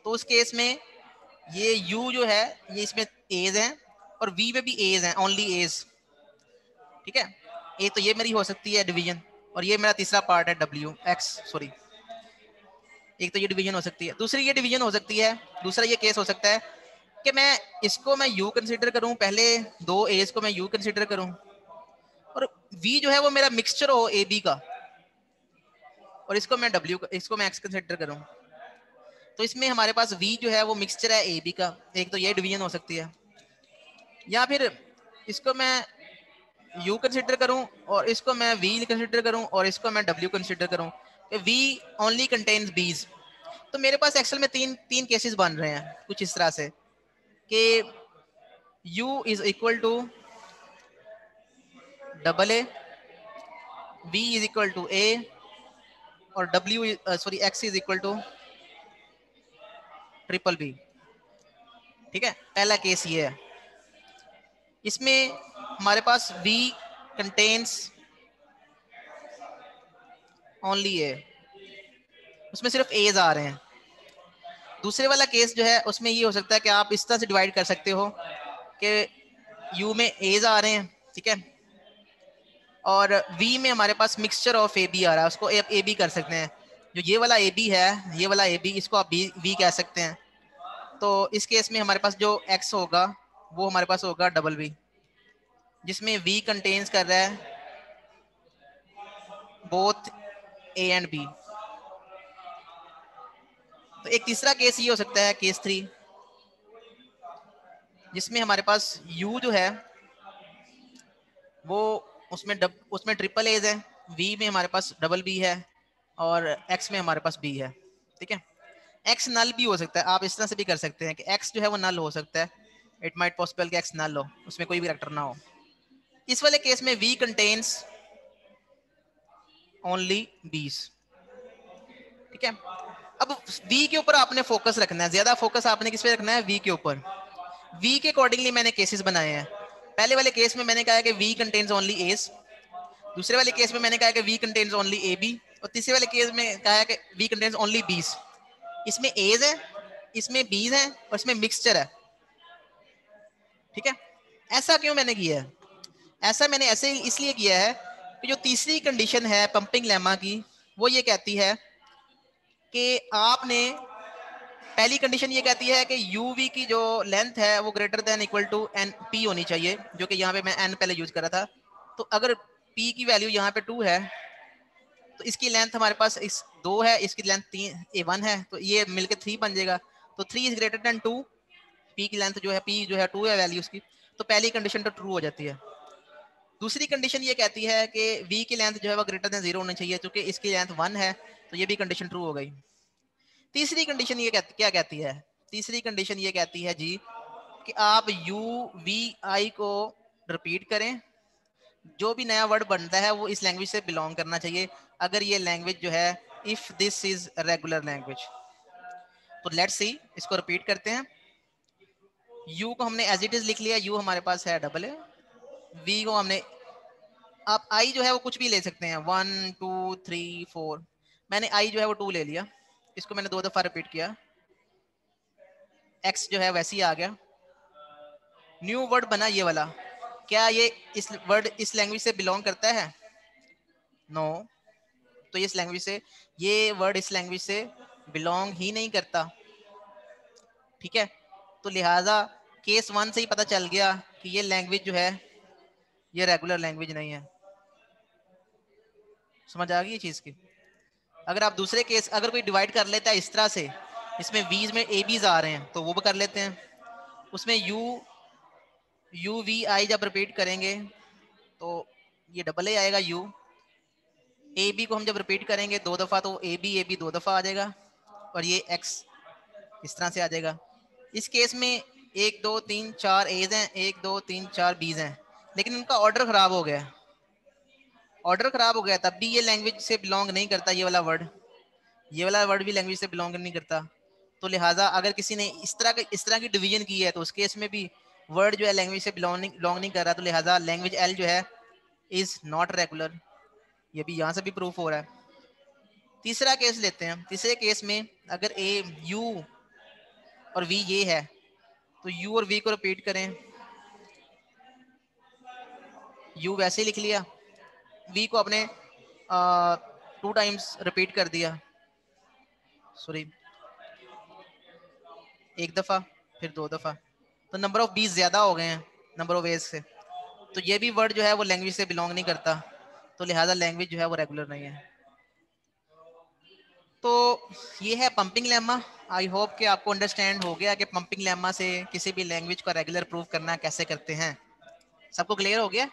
Speaker 1: तो उस केस में ये यू जो है, ये इसमें एज है और वी में भी एज है ओनली एज ठीक है? ए तो ये मेरी हो सकती है डिवीज़न और ये मेरा तीसरा पार्ट है w, x सॉरी एक तो ये डिवीज़न हो सकती है, दूसरी ये डिवीज़न हो सकती है, दूसरा ये केस हो सकता है कि मैं इसको मैं u कंसिडर करूँ, पहले दो एज को मैं यू कंसिडर करूँ, और वी जो है वो मेरा मिक्सचर हो ए बी का, और इसको मैं w, इसको मैं एक्स कंसिडर करूँ। तो इसमें हमारे पास वी जो है वो मिक्सचर है ए बी का, एक तो ये डिवीज़न हो सकती है। या फिर इसको मैं u कंसिडर करूँ और इसको मैं वी कंसिडर करूँ और इसको मैं डब्ल्यू कंसिडर करूँ वी ओनली कंटेन्स बीज तो मेरे पास एक्सेल में तीन तीन केसेस बन रहे हैं, कुछ इस तरह से कि u is equal to double a v is equal to a और w sorry x is equal to triple b ठीक है? पहला केस ये है। इसमें हमारे पास बी कंटेन्स ओनली ए उसमें सिर्फ़ एज आ रहे हैं। दूसरे वाला केस जो है, उसमें ये हो सकता है कि आप इस तरह से डिवाइड कर सकते हो कि यू में एज आ रहे हैं, ठीक है? और वी में हमारे पास मिक्सचर ऑफ़ ए बी आ रहा है। उसको आप ए बी कर सकते हैं। जो ये वाला ए बी है, ये वाला ए बी इसको आप बी वी कह सकते हैं। तो इस केस में हमारे पास जो एक्स होगा वो हमारे पास होगा डबल वी जिसमें वी कंटेन्स कर रहा है बोथ ए एंड बी तो एक तीसरा केस ये हो सकता है केस थ्री जिसमें हमारे पास यू जो है, वो उसमें डब उसमें ट्रिपल एज है। वी में हमारे पास डबल बी है और एक्स में हमारे पास बी है, ठीक है? एक्स नल भी हो सकता है। आप इस तरह से भी कर सकते हैं कि एक्स जो है वो नल हो सकता है। इट माइट पॉसिबल कि एक्स नल हो, उसमें कोई भी करेक्टर ना हो। इस वाले केस में वी कंटेन्स ओनली बीस ठीक है? अब वी के ऊपर आपने फोकस रखना है। ज़्यादा फोकस आपने किस पे रखना है? वी के ऊपर। वी के अकॉर्डिंगली मैंने केसेस बनाए हैं। पहले वाले केस में मैंने कहा कि वी कंटेन्स ओनली एस दूसरे वाले केस में मैंने कहा कि v contains only a b और तीसरे वाले केस में कहा है कि वी कंटेन्स ओनली बीस इसमें एज है, इसमें बीज है और इसमें मिक्सचर है। ठीक है? ऐसा क्यों मैंने किया है? ऐसा मैंने ऐसे इसलिए किया है कि जो तीसरी कंडीशन है पंपिंग लेमा की, वो ये कहती है कि आपने, पहली कंडीशन ये कहती है कि यू वी की जो लेंथ है वो greater than equal to n p होनी चाहिए, जो कि यहाँ पे मैं एन पहले यूज़ करा था। तो अगर पी की वैल्यू यहाँ पे टू है तो इसकी लेंथ हमारे पास इस दो है, इसकी लेंथ तीन, ए वन है तो ये मिलके थ्री बन जाएगा। तो three is greater than two p की लेंथ जो है पी जो है टू है वैल्यू उसकी तो पहली कंडीशन तो ट्रू हो जाती है। दूसरी कंडीशन ये कहती है कि वी की लेंथ जो है वो ग्रेटर देन ज़ीरो होनी चाहिए क्योंकि इसकी लेंथ वन है तो ये भी कंडीशन ट्रू हो गई। तीसरी कंडीशन ये कहती, क्या कहती है? तीसरी कंडीशन ये कहती है जी कि आप यू वी आई को रिपीट करें। जो भी नया वर्ड बनता है वो इस लैंग्वेज से बिलोंग करना चाहिए। अगर ये लैंग्वेज जो है if this is regular language तो लेट्स सी इसको रिपीट करते हैं। U को हमने एज इट इज़ लिख लिया, u हमारे पास है डबल है v को हमने, आप i जो है वो कुछ भी ले सकते हैं। वन टू थ्री फोर मैंने i जो है वो टू ले लिया। इसको मैंने दो दफ़ा रिपीट किया। X जो है वैसे ही आ गया। न्यू वर्ड बना ये वाला। क्या ये इस वर्ड इस लैंग्वेज से बिलोंग करता है? No no. तो इस लैंग्वेज से, ये वर्ड इस लैंग्वेज से बिलोंग ही नहीं करता। ठीक है? तो लिहाजा केस वन से ही पता चल गया कि ये लैंग्वेज जो है, ये रेगुलर लैंग्वेज नहीं है। समझ आ गई ये चीज़ की? अगर आप दूसरे केस, अगर कोई डिवाइड कर लेता है इस तरह से, इसमें वीज में ए बीज आ रहे हैं तो वो भी कर लेते हैं। उसमें यू यू वी आई जब रिपीट करेंगे तो ये डबल ए आएगा यू ए बी को हम जब रिपीट करेंगे, दो दफ़ा तो ए बी ए बी दो दफ़ा आ जाएगा और ये एक्स इस तरह से आ जाएगा। इस केस में एक, दो, तीन, चार एज हैं, एक, दो, तीन, चार बीज हैं। लेकिन उनका ऑर्डर ख़राब हो गया। ऑर्डर ख़राब हो गया, तब भी ये लैंग्वेज से बिलोंग नहीं करता ये वाला वर्ड ये वाला वर्ड भी लैंग्वेज से बिलोंग नहीं करता। तो लिहाजा अगर किसी ने इस तरह का इस तरह की डिवीज़न की है तो उस केस में भी वर्ड जो है लैंग्वेज से बिलोंग नहीं बिलोंग नहीं कर रहा। तो लिहाजा लैंग्वेज एल जो है इज़ नॉट रेगुलर ये भी यहाँ से भी प्रूफ हो रहा है। तीसरा केस लेते हैं। तीसरे केस में अगर ए यू और वी ये है। तो यू और वी को रिपीट करें। यू वैसे ही लिख लिया। वी को अपने टू टाइम्स रिपीट कर दिया। सॉरी एक दफ़ा, फिर दो दफ़ा। तो नंबर ऑफ़ बीस ज़्यादा हो गए हैं नंबर ऑफ़ एज से। तो ये भी वर्ड जो है वो लैंग्वेज से बिलोंग नहीं करता। तो लिहाजा लैंग्वेज जो है वो रेगुलर नहीं है। तो ये है पंपिंग लेमा आई होप कि आपको अंडरस्टैंड हो गया कि पंपिंग लेमा से किसी भी लैंग्वेज को रेगुलर प्रूव करना कैसे करते हैं. सबको क्लियर हो गया?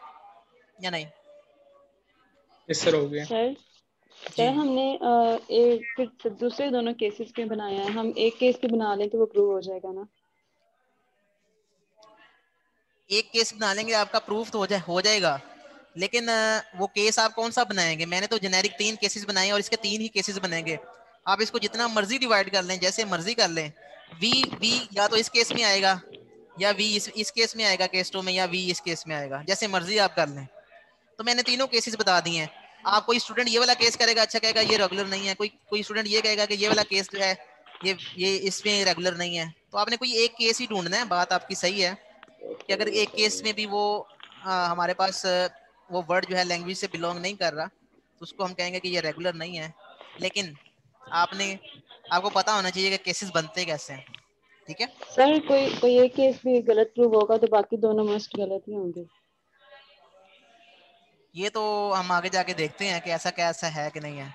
Speaker 1: या नहीं?
Speaker 4: इस हो गया.
Speaker 3: सर सर हमने एक फिर दूसरे दोनों केसेस के बनाए हैं? हम एक केस के बना लें तो वो प्रूव हो जाएगा ना?
Speaker 1: एक केस बना लेंगे आपका प्रूफ तो हो जाए हो जाएगा. लेकिन वो केस आप कौन सा बनाएँगे? मैंने तो जेनेरिक तीन केसेस बनाए और इसके तीन ही केसेस बनेंगे आप इसको जितना मर्ज़ी डिवाइड कर लें जैसे मर्ज़ी कर लें। वी वी या तो इस केस में आएगा या वी इस इस केस में आएगा केस टू में या वी इस केस में आएगा। जैसे मर्ज़ी आप कर लें। तो मैंने तीनों केसेस बता दिए हैं। आप कोई स्टूडेंट ये वाला केस करेगा अच्छा कहेगा ये रेगुलर नहीं है। कोई कोई स्टूडेंट ये कहेगा कि ये वाला केस जो है ये ये इसमें रेगुलर नहीं है। तो आपने कोई एक केस ही ढूंढना है बात आपकी सही है कि अगर एक केस में भी वो आ, हमारे पास वो वर्ड जो है लैंग्वेज से बिलोंग नहीं कर रहा तो उसको हम कहेंगे कि ये रेगुलर नहीं है। लेकिन आपने आपको पता होना चाहिए कि केसेस बनते कैसे हैं ठीक है?
Speaker 3: सर कोई कोई एक केस भी गलत प्रूव होगा तो बाकी दोनों मस्ट गलत ही होंगे।
Speaker 1: ये तो हम आगे जाके देखते हैं कि ऐसा कैसा है कि नहीं है।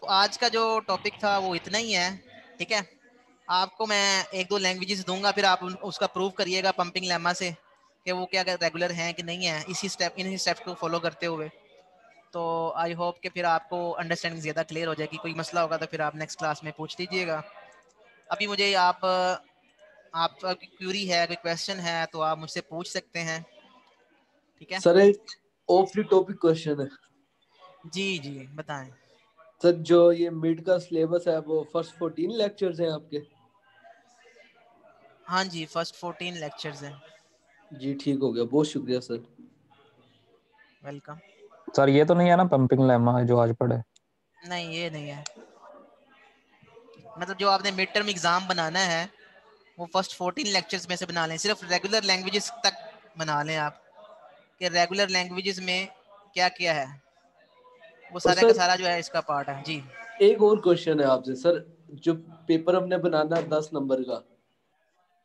Speaker 1: तो आज का जो टॉपिक था वो इतना ही है ठीक है? आपको मैं एक दो लैंग्वेजेस दूँगा फिर आप उसका प्रूव करिएगा पंपिंग लेमा से कि वो क्या रेगुलर हैं कि नहीं है इसी स्टेप इन्हीं स्टेप को फॉलो करते हुए। तो आई होप कि फिर आपको अंडरस्टैंडिंग ज़्यादा क्लियर हो जाएगी। कोई मसला होगा तो फिर आप नेक्स्ट क्लास में पूछ लीजिएगा अभी मुझे आप आपका क्यूरी है कोई क्वेश्चन है तो आप मुझसे पूछ सकते हैं। ठीक है?
Speaker 8: सर एक ऑफ़ टॉपिक क्वेश्चन है।
Speaker 1: जी जी बताएँ।
Speaker 8: सर जो ये मिड का सिलेबस है वो फ़र्स्ट 14 लेक्चर्स हैं आपके?
Speaker 1: हाँ जी फ़र्स्ट फोर्टीन लेक्चर्स हैं।
Speaker 8: जी ठीक हो गया। बहुत शुक्रिया सर
Speaker 1: वेलकम
Speaker 5: सर ये तो नहीं है ना पंपिंग लेमा जो आज पढ़े
Speaker 1: नहीं ये नहीं है। मतलब जो आपने मिड टर्म एग्ज़ाम बनाना है वो फ़र्स्ट फोर्टीन लेक्चर्स में से बना लें। सिर्फ़ रेगुलर लैंग्वेजेस तक बना लें आप। कि रेगुलर लैंग्वेजेस में क्या क्या है? वो सारा का
Speaker 8: सारा
Speaker 1: जो है इसका पार्ट है। जी।
Speaker 8: एक और क्वेश्चन है आपसे। सर जो पेपर हमने बनाना है दस नंबर का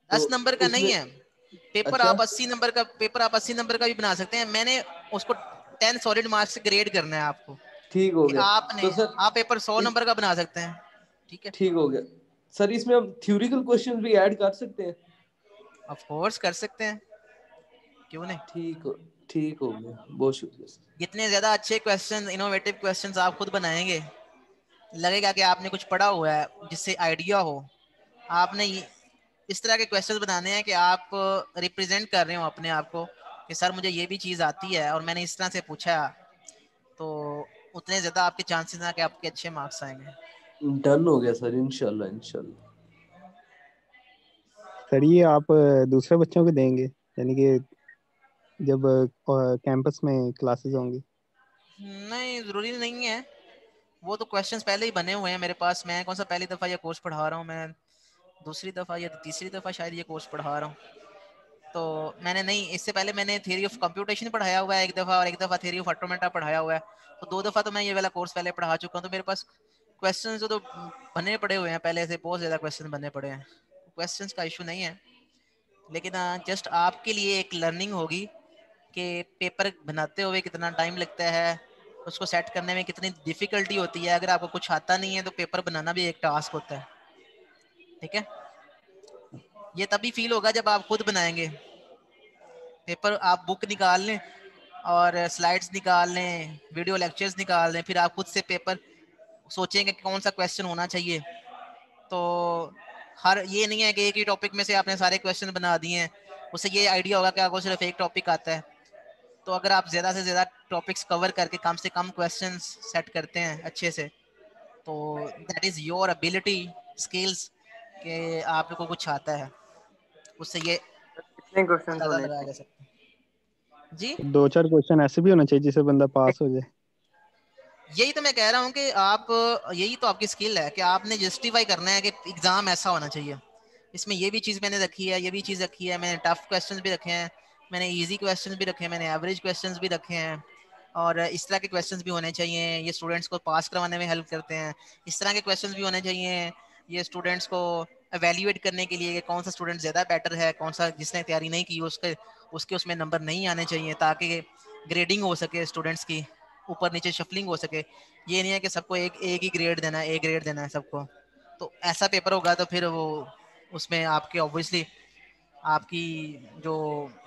Speaker 1: दस
Speaker 8: तो
Speaker 1: नंबर का नहीं है। पेपर
Speaker 8: अच्छा।
Speaker 1: आप अस्सी नंबर का पेपर आप अस्सी नंबर का भी बना सकते हैं। मैंने उसको टेन सॉलिड मार्क्स ग्रेड करना है आपको।
Speaker 8: ठीक हो गया।
Speaker 1: आपने
Speaker 8: तो सर
Speaker 1: आप पेपर सौ नंबर का बना सकते हैं। ठीक है?
Speaker 8: ठीक हो गया। सर इसमें हम थ्योरिकल क्वेश्चन भी ऐड कर सकते हैं।
Speaker 1: ऑफ़ कोर्स कर सकते हैं। क्यों नहीं?
Speaker 8: ठीक हो ठीक हो गया। बहुत शुक्रिया
Speaker 1: जितने ज़्यादा अच्छे क्वेश्चन इनोवेटिव क्वेश्चंस आप खुद बनाएँगे। लगेगा कि आपने कुछ पढ़ा हुआ है जिससे आइडिया हो। आपने इस तरह के क्वेश्चन बनाने हैं कि आप रिप्रेजेंट कर रहे हो अपने आप को। कि सर मुझे ये भी चीज़ आती है और मैंने इस तरह से पूछा तो उतने ज़्यादा आपके चांसेस हैं कि आपके अच्छे मार्क्स आएँगे।
Speaker 8: डन हो गया सर इंशाल्लाह इंशाल्लाह।
Speaker 2: सर ये आप दूसरे बच्चों को देंगे यानी कि जब कैंपस में क्लासेस होंगी।
Speaker 1: नहीं ज़रूरी नहीं है। वो तो क्वेश्चंस पहले ही बने हुए हैं मेरे पास। मैं कौन सा पहली दफ़ा ये कोर्स पढ़ा रहा हूँ मैं दूसरी दफ़ा या तीसरी दफ़ा शायद ये कोर्स पढ़ा रहा हूँ। तो मैंने नहीं, इससे पहले मैंने थियरी ऑफ़ कंप्यूटेशन पढ़ाया हुआ है एक दफ़ा और एक दफ़ा थियरी ऑफ़ ऑटोमेटा पढ़ाया हुआ है। तो दो दफ़ा तो मैं ये वाला कोर्स पहले पढ़ा चुका हूँ तो मेरे पास क्वेश्चन तो बने पड़े हुए हैं, पहले से बहुत ज़्यादा क्वेश्चन बने पड़े हैं। क्वेश्चन का इशू नहीं है। लेकिन जस्ट आपके लिए एक लर्निंग होगी कि पेपर बनाते हुए कितना टाइम लगता है, उसको सेट करने में कितनी डिफिकल्टी होती है। अगर आपको कुछ आता नहीं है तो पेपर बनाना भी एक टास्क होता है। ठीक है? ये तभी फील होगा जब आप खुद बनाएँगे। पेपर आप बुक निकाल लें और स्लाइड्स निकाल लें वीडियो लेक्चर्स निकाल लें, फिर आप खुद से पेपर सोचेंगे कि कौन सा क्वेश्चन होना चाहिए। तो हर, ये नहीं है कि एक ही टॉपिक में से आपने सारे क्वेश्चन बना दिए हैं। उससे ये आइडिया होगा कि आपको सिर्फ़ एक टॉपिक आता है। तो अगर आप ज़्यादा से ज़्यादा टॉपिक्स कवर करके कम से कम क्वेश्चन सेट करते हैं अच्छे से तो that is your ability skills कि आपको कुछ आता है। उससे ये
Speaker 9: कितने क्वेश्चन होने
Speaker 1: लगाया जा?
Speaker 2: दो चार क्वेश्चन ऐसे भी होना चाहिए जिससे बंदा पास हो जाए।
Speaker 1: यही तो मैं कह रहा हूँ कि आप यही तो आपकी स्किल है कि आपने जस्टिफाई करना है कि एग्ज़ाम ऐसा होना चाहिए। इसमें ये भी चीज़ मैंने रखी है ये भी चीज़ रखी है मैंने टफ क्वेश्चंस भी रखे हैं मैंने इजी क्वेश्चंस भी रखे हैं मैंने एवरेज क्वेश्चंस भी रखे हैं और इस तरह के क्वेश्चंस भी होने चाहिए ये स्टूडेंट्स को पास करवाने में हेल्प करते हैं। इस तरह के क्वेश्चन भी होने चाहिए ये स्टूडेंट्स को एवेल्यूएट करने के लिए कि कौन सा स्टूडेंट ज़्यादा बेटर है, कौन सा जिसने तैयारी नहीं की उसके उसके उसमें नंबर नहीं आने चाहिए ताकि ग्रेडिंग हो सके स्टूडेंट्स की, ऊपर नीचे शफलिंग हो सके। ये नहीं है कि सबको एक एक ही ग्रेड देना है ए ग्रेड देना है सबको। तो ऐसा पेपर होगा तो फिर वो, उसमें आपके ऑब्वियसली आपकी जो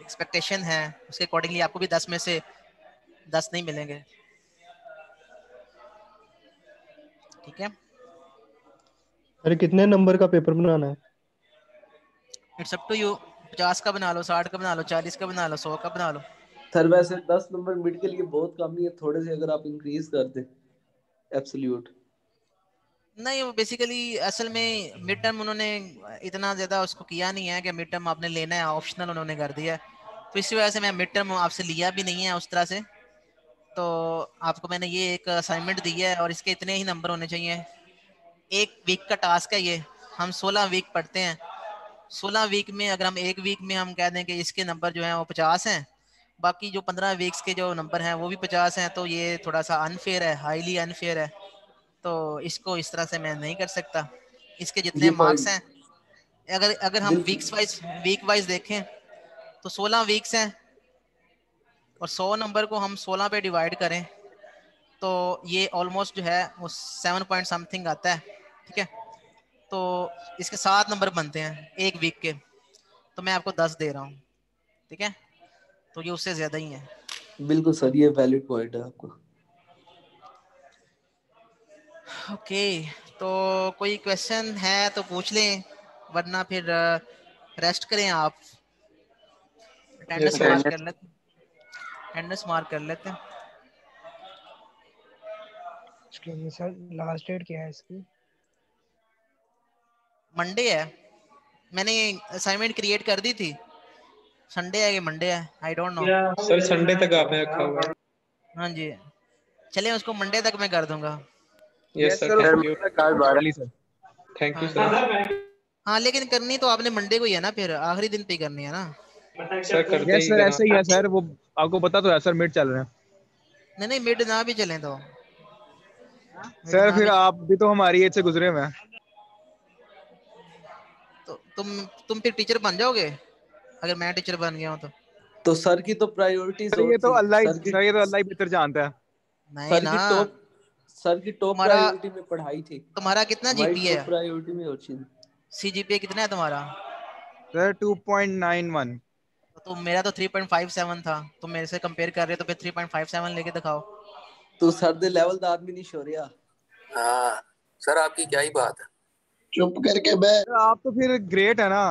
Speaker 1: एक्सपेक्टेशन है, उसके अकॉर्डिंगली आपको भी दस में से दस नहीं मिलेंगे। ठीक है?
Speaker 10: अरे कितने नंबर का पेपर बनाना है?
Speaker 1: इट्स अप टू यू पचास का बना लो साठ का बना लो चालीस का बना लो सौ का बना लो।
Speaker 8: सर वैसे दस नंबर मिड के लिए बहुत कम ही है थोड़े से अगर आप इंक्रीज कर दें एब्सोल्यूट
Speaker 1: नहीं वो बेसिकली असल में मिड टर्म उन्होंने इतना ज़्यादा उसको किया नहीं है कि मिड टर्म आपने लेना है ऑप्शनल उन्होंने कर दिया है। तो इसी वजह से मैं मिड टर्म आपसे लिया भी नहीं है उस तरह से। तो आपको मैंने ये एक असाइनमेंट दी है और इसके इतने ही नंबर होने चाहिए। एक वीक का टास्क है ये। हम सोलह वीक पढ़ते हैं। सोलह वीक में अगर हम एक वीक में हम कह दें कि इसके नंबर जो हैं वो पचास हैं। बाकी जो पंद्रह वीक्स के जो नंबर हैं वो भी पचास हैं तो ये थोड़ा सा अनफेयर है हाईली अनफेयर है। तो इसको इस तरह से मैं नहीं कर सकता। इसके जितने मार्क्स हैं अगर अगर हम वीक्स वाइज वीक वाइज देखें तो सोलह वीक्स हैं। और सौ नंबर को हम सोलह पे डिवाइड करें तो ये ऑलमोस्ट जो है वो सेवन पॉइंट समथिंग आता है। ठीक है? तो इसके सात नंबर बनते हैं एक वीक के। तो मैं आपको दस दे रहा हूँ ठीक है? तो ये उससे ज़्यादा ही है।
Speaker 8: बिल्कुल सर ये वैलिड पॉइंट है आपका।
Speaker 1: ओके तो कोई क्वेश्चन है तो पूछ लें वरना फिर रेस्ट करें आप। अटेंडेंस मार्क कर लेते अटेंडेंस मार्क कर लेते हैं।
Speaker 2: सर लास्ट डेट क्या है इसकी?
Speaker 1: मंडे है। मैंने असाइनमेंट क्रिएट कर दी थी। संडे है कि मंडे है? I don't know
Speaker 4: sir Sunday तक आपने रखा हुआ है।
Speaker 1: हाँ जी। चलिए उसको मंडे तक मैं कर दूँगा।
Speaker 4: Yes sir thank you
Speaker 5: sir
Speaker 4: thank you
Speaker 1: हाँ।
Speaker 4: सर
Speaker 1: हाँ लेकिन करनी तो आपने मंडे को ही है ना फिर आखिरी दिन पे ही करनी है ना?
Speaker 4: सर करते ही
Speaker 5: सर। ऐसा ही है सर वो आपको पता तो है सर मिड चल रहे हैं।
Speaker 1: नहीं नहीं मिड ना भी चलें तो।
Speaker 5: सर फिर आप भी तो हमारी एज से गुजरे हुए हैं।
Speaker 1: तुम तुम फिर टीचर बन जाओगे? अगर मैं टीचर बन गया हूँ तो।
Speaker 8: तो सर की तो प्रायोरिटीज
Speaker 5: सर ये तो अल्लाह ही
Speaker 8: सर
Speaker 5: सर ये तो अल्लाह ही बेहतर जानता है।
Speaker 1: नहीं
Speaker 8: सर की
Speaker 1: ना।
Speaker 8: टॉप सर की टॉप प्रायोरिटी में पढ़ाई थी।
Speaker 1: तुम्हारा कितना जीपीए है?
Speaker 8: प्रायोरिटी में और चीज़
Speaker 1: सीजीपीए कितना है तुम्हारा?
Speaker 5: सर 2.91
Speaker 1: तो मेरा तो 3.57 था। तुम मेरे से कंपेयर कर रहे हो तो फिर 3.57 लेके दिखाओ।
Speaker 8: तो सर दे लेवल ਦਾ आदमी नहीं छोड़िया
Speaker 7: हाँ सर आपकी क्या ही बात है।
Speaker 11: चुप करके बैठ।
Speaker 5: आप तो फिर ग्रेट है ना।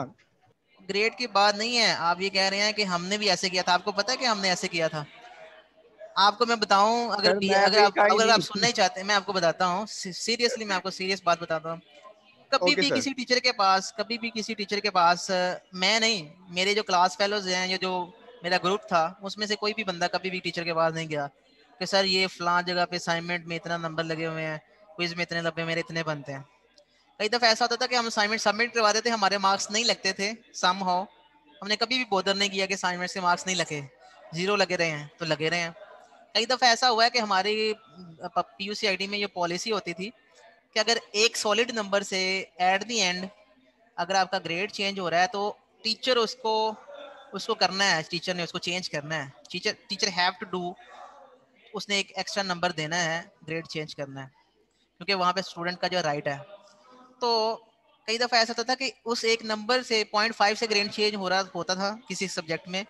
Speaker 1: ग्रेड की बात नहीं है। आप ये कह रहे हैं कि हमने भी ऐसे किया था। आपको पता है कि हमने ऐसे किया था? आपको मैं बताऊँ अगर अगर आप अगर आप सुनना ही चाहते हैं मैं आपको बताता हूँ। सीरियसली मैं आपको सीरियस बात बताता हूँ। कभी
Speaker 9: Okay,
Speaker 1: भी
Speaker 9: sir.
Speaker 1: किसी टीचर के पास कभी भी किसी टीचर के पास मैं नहीं मेरे जो क्लास फेलोज हैं या जो मेरा ग्रुप था उसमें से कोई भी बंदा कभी भी टीचर के पास नहीं गया कि सर ये फलां जगह पे असाइनमेंट में इतना नंबर लगे हुए हैं क्विज में इतने लगे मेरे इतने बनते हैं। कई दफ़ा ऐसा होता था कि हम असाइनमेंट सबमिट करवाते थे, हमारे मार्क्स नहीं लगते थे सम हो हमने कभी भी बोदर नहीं किया कि असाइनमेंट से मार्क्स नहीं लगे. ज़ीरो लगे रहे हैं तो लगे रहे हैं. कई दफ़ा ऐसा हुआ है कि हमारी पी यू में ये पॉलिसी होती थी कि अगर एक सॉलिड नंबर से एट दी एंड अगर आपका ग्रेड चेंज हो रहा है तो टीचर उसको उसको करना है टीचर ने उसको चेंज करना है. Teacher teacher have to do उसने एक एक्स्ट्रा नंबर देना है ग्रेड चेंज करना है. क्योंकि वहाँ पे स्टूडेंट का जो राइट है तो कई दफ़ा ऐसा होता था कि उस एक नंबर से पॉइंट फाइव से ग्रेड चेंज हो रहा होता था किसी सब्जेक्ट में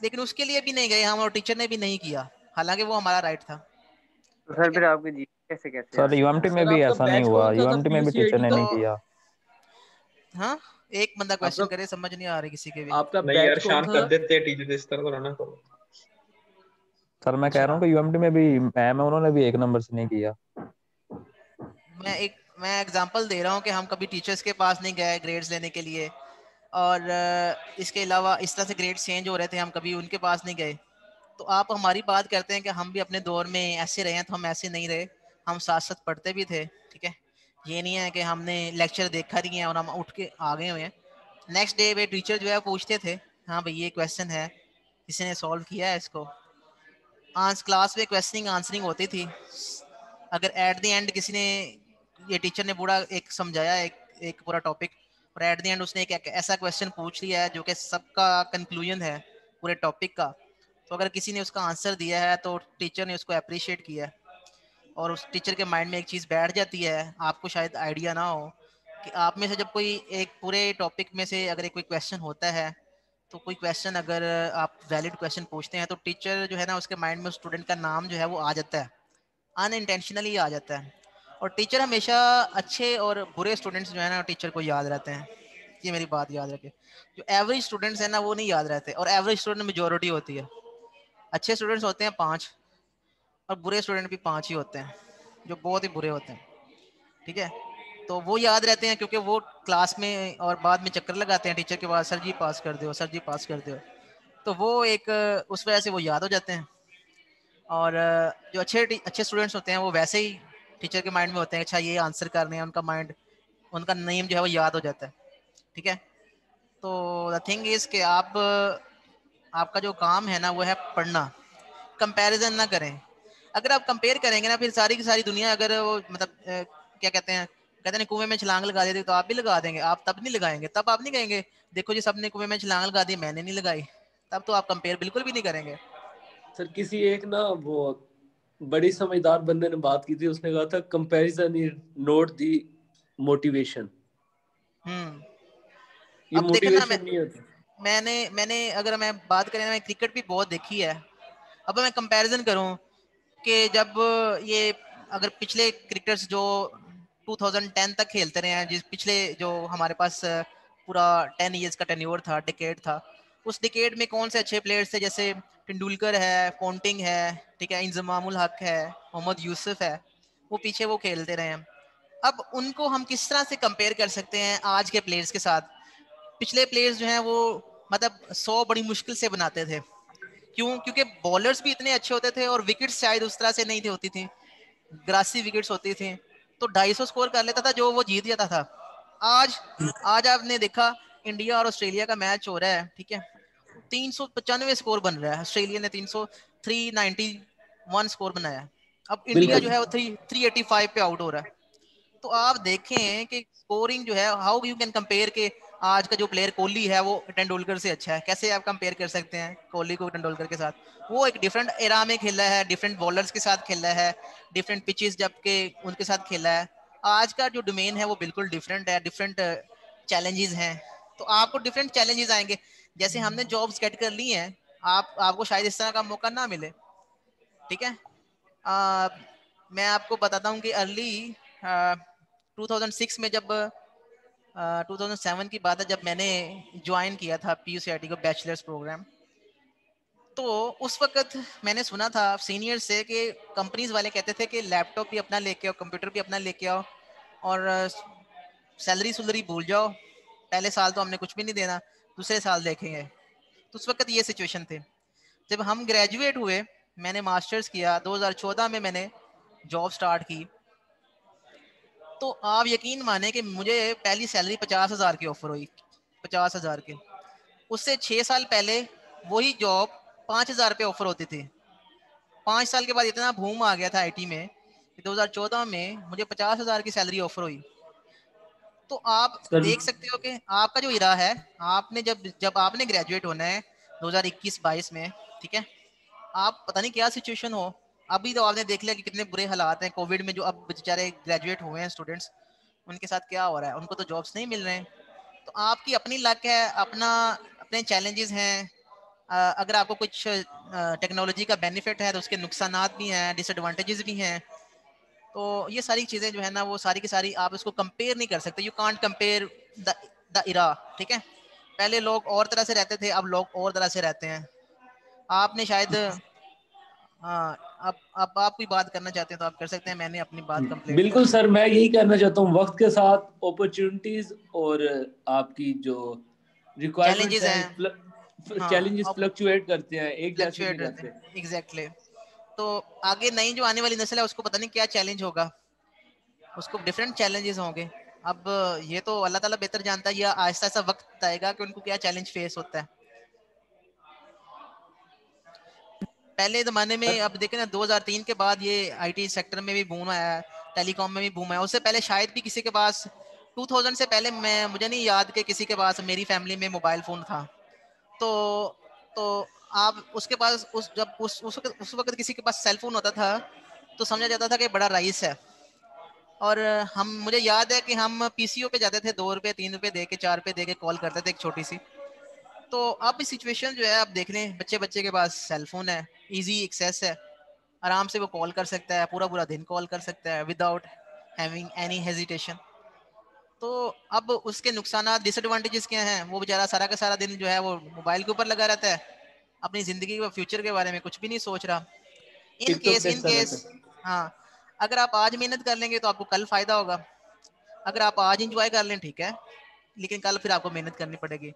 Speaker 1: लेकिन उसके लिए भी नहीं गए हम और टीचर ने भी नहीं किया। हालाँकि वो हमारा राइट था।
Speaker 11: तो सर फिर आपके जी कैसे कैसे?
Speaker 5: सर यूएमटी में भी ऐसा नहीं हुआ। यूएमटी में भी टीचर ने नहीं
Speaker 1: तो-
Speaker 5: किया।
Speaker 1: हाँ? एक बंदा क्वेश्चन करे समझ नहीं आ रही किसी के भी।
Speaker 8: आपका
Speaker 4: नहीं यार शांत कर देते हैं टीचर इस तरह तो रहना करो
Speaker 5: सर मैं कह रहा हूँ कि यूएमटी में भी मैम है उन्होंने भी एक नंबर से नहीं किया।
Speaker 1: मैं एक मैं एग्जांपल दे रहा हूँ कि हम कभी टीचर्स के पास नहीं गए ग्रेड्स लेने के लिए और इसके अलावा इस तरह से ग्रेड्स चेंज हो रहे थे, हम कभी उनके पास नहीं गए। तो आप हमारी बात करते हैं कि हम भी अपने दौर में ऐसे रहे हैं तो हम ऐसे नहीं रहे, हम साथ साथ पढ़ते भी थे, ठीक है? ये नहीं है कि हमने लेक्चर देखा नहीं है और हम उठ के आ गए हुए हैं। नेक्स्ट डे वे टीचर जो है पूछते थे हाँ भाई, ये क्वेश्चन है किसी ने सॉल्व किया है इसको? आंस क्लास में क्वेश्चनिंग आंसरिंग होती थी। अगर एट द एंड किसी ने ये टीचर ने पूरा एक समझाया एक एक पूरा टॉपिक और एट द एंड उसने एक, ऐसा क्वेश्चन पूछ लिया है जो कि सबका कंक्लूजन है पूरे टॉपिक का। तो अगर किसी ने उसका आंसर दिया है तो टीचर ने उसको अप्रिशिएट किया है और उस टीचर के माइंड में एक चीज़ बैठ जाती है आपको शायद आइडिया ना हो कि आप में से जब कोई एक पूरे टॉपिक में से अगर एक कोई क्वेश्चन होता है तो कोई क्वेश्चन अगर आप वैलिड क्वेश्चन पूछते हैं तो टीचर जो है ना उसके माइंड में स्टूडेंट का नाम जो है वो आ जाता है। अनइंटेंशनली आ जाता है। और टीचर हमेशा अच्छे और बुरे स्टूडेंट्स जो है ना टीचर को याद रहते हैं। ये मेरी बात याद रखे। जो एवरेज स्टूडेंट्स हैं ना, वो नहीं याद रहते। और एवरेज स्टूडेंट मेजोरिटी होती है। अच्छे स्टूडेंट्स होते हैं पाँच, और बुरे स्टूडेंट भी पाँच ही होते हैं, जो बहुत ही बुरे होते हैं। ठीक है? तो वो याद रहते हैं, क्योंकि वो क्लास में और बाद में चक्कर लगाते हैं। टीचर के पास सर जी पास कर दो, सर जी पास कर दो। तो वो एक, उस वजह से वो याद हो जाते हैं। और, जो अच्छे अच्छे स्टूडेंट्स होते हैं, वो वैसे ही टीचर के माइंड में होते हैं अच्छा ये आंसर करने हैं उनका माइंड उनका नेम जो है वो याद हो जाता है। ठीक है? तो द थिंग इज़ कि आप आपका जो काम है ना वो है पढ़ना। कंपैरिजन ना करें। अगर आप कंपेयर करेंगे ना फिर सारी की सारी दुनिया अगर वो मतलब अ, क्या कहते हैं कहते हैं कुएँ में छलांग लगा देती तो आप भी लगा देंगे। आप तब नहीं लगाएँगे। तब आप नहीं कहेंगे देखो जी सबने कुएँ में छलांग लगा दी मैंने नहीं लगाई। तब तो आप कंपेयर बिल्कुल भी नहीं करेंगे।
Speaker 8: सर किसी एक ना वो बड़ी समझदार बंदे ने बात की थी उसने कहा था comparison is not the motivation
Speaker 1: hmm.
Speaker 8: ये
Speaker 1: अब देखना
Speaker 8: मोटिवेशन
Speaker 1: मैं
Speaker 8: नहीं होती।
Speaker 1: मैंने मैंने अगर मैं बात करें ना मैं क्रिकेट भी बहुत देखी है। अब मैं कंपैरिजन करूँ कि जब ये अगर पिछले क्रिकेटर्स जो 2010 तक खेलते रहे हैं जिस पिछले जो हमारे पास पूरा 10 इयर्स का टेन्योर था डिकेड था उस डिकेड में कौन से अच्छे प्लेयर्स थे? जैसे तेंदुलकर है पोंटिंग है, ठीक है, इंजमामुल हक है, मोहम्मद यूसुफ है, वो पीछे वो खेलते रहे हैं। अब उनको हम किस तरह से कंपेयर कर सकते हैं आज के प्लेयर्स के साथ? पिछले प्लेयर्स जो हैं वो मतलब सौ बड़ी मुश्किल से बनाते थे। क्यों? क्योंकि बॉलर्स भी इतने अच्छे होते थे और विकेट्स शायद उस तरह से नहीं थी, होती थी। ग्रासी विकेट्स होती थी। तो 250 स्कोर कर लेता था जो वो जीत जाता था। आज आज आपने देखा इंडिया और ऑस्ट्रेलिया का मैच हो रहा है ठीक है? तीन सौ पचानवे स्कोर बन रहा है। ऑस्ट्रेलिया ने तीन सौ थ्री नाइनटी वन स्कोर बनाया। अब इंडिया जो है वो थ्री थ्री एटी फाइव पे आउट हो रहा है। तो आप देखें कि स्कोरिंग जो है हाउ यू कैन कंपेयर के आज का जो प्लेयर कोहली है वो तेंदुलकर से अच्छा है। कैसे आप कंपेयर कर सकते हैं कोहली को तेंदुलकर के साथ? वो एक डिफरेंट एरा में खेला है डिफरेंट बॉलर्स के साथ खेला है डिफरेंट पिचेस जबकि उनके साथ खेला है। आज का जो डोमेन है वो बिल्कुल डिफरेंट है डिफरेंट चैलेंजेस हैं। तो आपको डिफरेंट चैलेंजेस आएँगे। जैसे हमने जॉब्स गेट कर ली हैं आप आपको शायद इस तरह का मौका ना मिले। ठीक है? आ, मैं आपको बताता हूँ कि अर्ली 2006 में जब आ, 2007 की बात है जब मैंने ज्वाइन किया था पी को बैचलर्स प्रोग्राम तो उस वक्त मैंने सुना था सीनियर से कि कंपनीज़ वाले कहते थे कि लैपटॉप भी अपना लेके आओ कंप्यूटर भी अपना लेके आओ और सैलरी सुलरी भूल जाओ। पहले साल तो हमने कुछ भी नहीं देना, दूसरे साल देखेंगे। तो उस वक्त ये सिचुएशन थे। जब हम ग्रेजुएट हुए, मैंने मास्टर्स किया 2014 में मैंने जॉब स्टार्ट की। तो आप यकीन माने कि मुझे पहली सैलरी पचास हज़ार की ऑफ़र हुई, पचास हज़ार की। उससे छः साल पहले वही जॉब पाँच हज़ार पे ऑफ़र होती थी। पाँच साल के बाद इतना भूम आ गया था आईटी में कि 2014 में मुझे पचास हज़ार की सैलरी ऑफ़र हुई। तो आप देख सकते हो कि आपका जो इरा है आपने जब जब आपने ग्रेजुएट होना है 2021-22 में ठीक है? आप पता नहीं क्या सिचुएशन हो? अभी तो आपने देख लिया कि कितने बुरे हालात हैं कोविड में जो अब बेचारे ग्रेजुएट हुए हैं स्टूडेंट्स उनके साथ क्या हो रहा है? उनको तो जॉब्स नहीं मिल रहे हैं। तो आपकी अपनी लक है अपना अपने चैलेंजेस हैं। अगर आपको कुछ टेक्नोलॉजी का बेनिफिट है तो उसके नुकसान भी हैं डिसएडवांटेजेस भी हैं। तो ये सारी चीज़ें जो है ना वो सारी की सारी आप इसको कंपेयर नहीं कर सकते। You can't compare the the era ठीक है? पहले लोग और तरह से रहते थे अब लोग और तरह से रहते हैं। आपने शायद हाँ अब अब आप कोई बात करना चाहते हैं तो आप कर सकते हैं मैंने अपनी बात कंप्लीट
Speaker 8: बिल्कुल सर मैं यही कहना चाहता हूँ वक्त के साथ अपॉर्चुनिटीज़ और आपकी जो रिक्वायरमेंट्स
Speaker 1: Challenges
Speaker 8: हैं
Speaker 1: हाँ,
Speaker 8: चैलेंजेस फ्लक्चुएट करते हैं एक जैसे
Speaker 1: हैं एग्जैक्टली तो आगे नई जो आने वाली नस्ल है, उसको पता नहीं क्या चैलेंज होगा। उसको डिफरेंट चैलेंजेस होंगे। अब ये तो अल्लाह ताला बेहतर जानता है, या आहिस्ता आहिस्ता वक्त आएगा कि उनको क्या चैलेंज फेस होता है। पहले ज़माने में, अब देखें ना 2003 के बाद ये आईटी सेक्टर में भी बूम आया टेलीकॉम में भी बूम आया। उससे पहले शायद भी किसी के पास 2000 से पहले मैं, मुझे नहीं याद कि किसी के पास मेरी फैमिली में मोबाइल फ़ोन था। तो तो आप उसके पास, उस जब उस उस वक्त उस वक्त किसी के पास सेल फ़ोन होता था तो समझा जाता था कि बड़ा राइस है। और हम, मुझे याद है कि हम पीसीओ पे जाते थे, दो रुपये तीन रुपये दे के, चार रुपये दे के कॉल करते थे एक छोटी सी। तो अब सिचुएशन जो है, आप देख लें बच्चे बच्चे के पास सेल फ़ोन है इजी एक्सेस है। आराम से वो कॉल कर सकता है, पूरा पूरा दिन कॉल कर सकता है विदाउट हैविंग एनी हेजिटेशन तो अब उसके नुकसान डिसएडवांटेजेस क्या हैं, वो बेचारा सारा का सारा दिन जो है, वो मोबाइल के ऊपर लगा रहता है। अपनी ज़िंदगी व फ्यूचर के बारे में कुछ भी नहीं सोच रहा। इन केस इन केस हाँ अगर आप आज मेहनत कर लेंगे तो आपको कल फ़ायदा होगा। अगर आप आज इंजॉय कर लें ठीक है लेकिन कल फिर आपको मेहनत करनी पड़ेगी।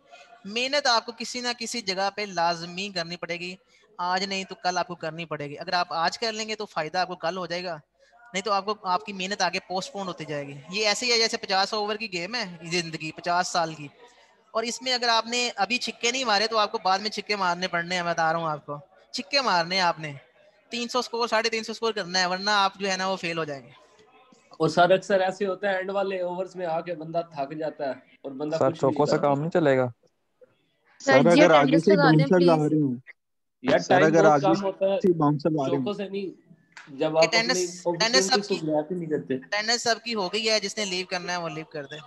Speaker 1: मेहनत आपको किसी ना किसी जगह पे लाजमी करनी पड़ेगी। आज नहीं तो कल आपको करनी पड़ेगी। अगर आप आज कर लेंगे तो फ़ायदा आपको कल हो जाएगा। नहीं तो आपको आपकी मेहनत आगे पोस्टपोन होती जाएगी। ये ऐसे ही है जैसे पचास ओवर की गेम है ज़िंदगी पचास साल की। और इसमें अगर आपने अभी छिक्के नहीं मारे तो आपको बाद में छिक्के मारने पड़ने हैं मैं बता रहा हूँ आपको। छिक्के मारने हैं आपने। तीन सौ स्कोर साढ़े तीन सौ स्कोर करना है वरना आप जो है ना वो फेल हो जाएँगे।
Speaker 8: और सर अक्सर ऐसे होता है एंड वाले ओवर्स में आके बंदा थक जाता है और बंदा
Speaker 5: सर
Speaker 8: कुछ
Speaker 5: चौकों से काम नहीं चलेगा।
Speaker 9: सर
Speaker 12: अगर आगे से आ
Speaker 9: प्लीज़
Speaker 12: रहे हूँ।
Speaker 8: यार
Speaker 12: सर
Speaker 8: टाइम
Speaker 12: अगर
Speaker 8: बहुत
Speaker 12: आगे
Speaker 8: कम होता है।
Speaker 12: से बाउंसर आ रहे
Speaker 8: चौकों से नहीं जब आप
Speaker 1: अटेंडेंस
Speaker 8: अपॉर्चुनिटी
Speaker 1: सबकी
Speaker 8: को ही करते।
Speaker 1: अटेंडेंस सबकी हो गई है जिसने लीव करना है वो लीव कर दे।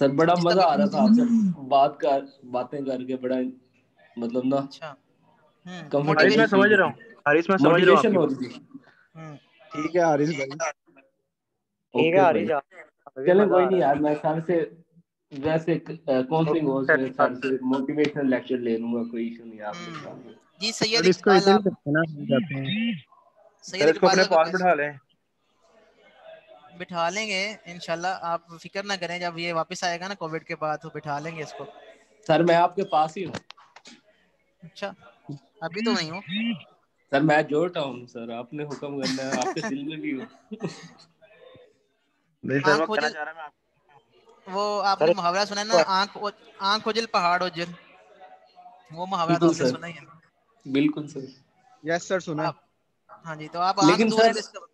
Speaker 8: सर बड़ा मज़ा आ रहा था आपसे बात कर बातें करके बड़ा मतलब ना
Speaker 1: अच्छा। हम्म।
Speaker 8: कंफर्टेबल
Speaker 13: मैं समझ रहा हूँ। हारिस मैं समझ रहा हूँ आपकी
Speaker 1: हम्म।
Speaker 12: ठीक है हारिस भाई।
Speaker 11: ठीक है हरीश अभी
Speaker 8: चले कोई नहीं यार मैं सर से वैसे काउंसलिंग हो
Speaker 11: है
Speaker 8: सर से मोटिवेशनल लेक्चर ले लूँगा कोई इशू नहीं है
Speaker 1: हम्म।
Speaker 8: का
Speaker 1: जी सैयद
Speaker 2: इसको
Speaker 1: इकबाल आप
Speaker 2: करते हैं ना हम जाते हैं।
Speaker 1: सैयद
Speaker 13: इसको अपने पास बिठा लें।
Speaker 1: बिठा लेंगे इंशाल्लाह आप फ़िक्र ना करें जब ये वापस आएगा ना कोविड के बाद तो बिठा लेंगे इसको।
Speaker 8: सर मैं आपके पास ही हूँ।
Speaker 1: अच्छा अभी तो नहीं हो।
Speaker 8: सर मैं जोड़ रहा हूँ सर आपने हुक्म करना है आपके दिल में भी हूँ।
Speaker 13: नहीं सर मैं
Speaker 1: आँख
Speaker 13: कहना
Speaker 1: ओझल
Speaker 13: चाह रहा मैं
Speaker 1: वो आपने मुहावरा सुना है ना आँख आँख ओझल पहाड़ ओझल वो मुहावरा तो
Speaker 8: बिल्कुल
Speaker 1: सुना ही है।
Speaker 8: बिल्कुल सर।
Speaker 2: यस सर सुना।
Speaker 1: हाँ जी तो आप आँख
Speaker 8: लेकिन
Speaker 1: दूर है
Speaker 8: सर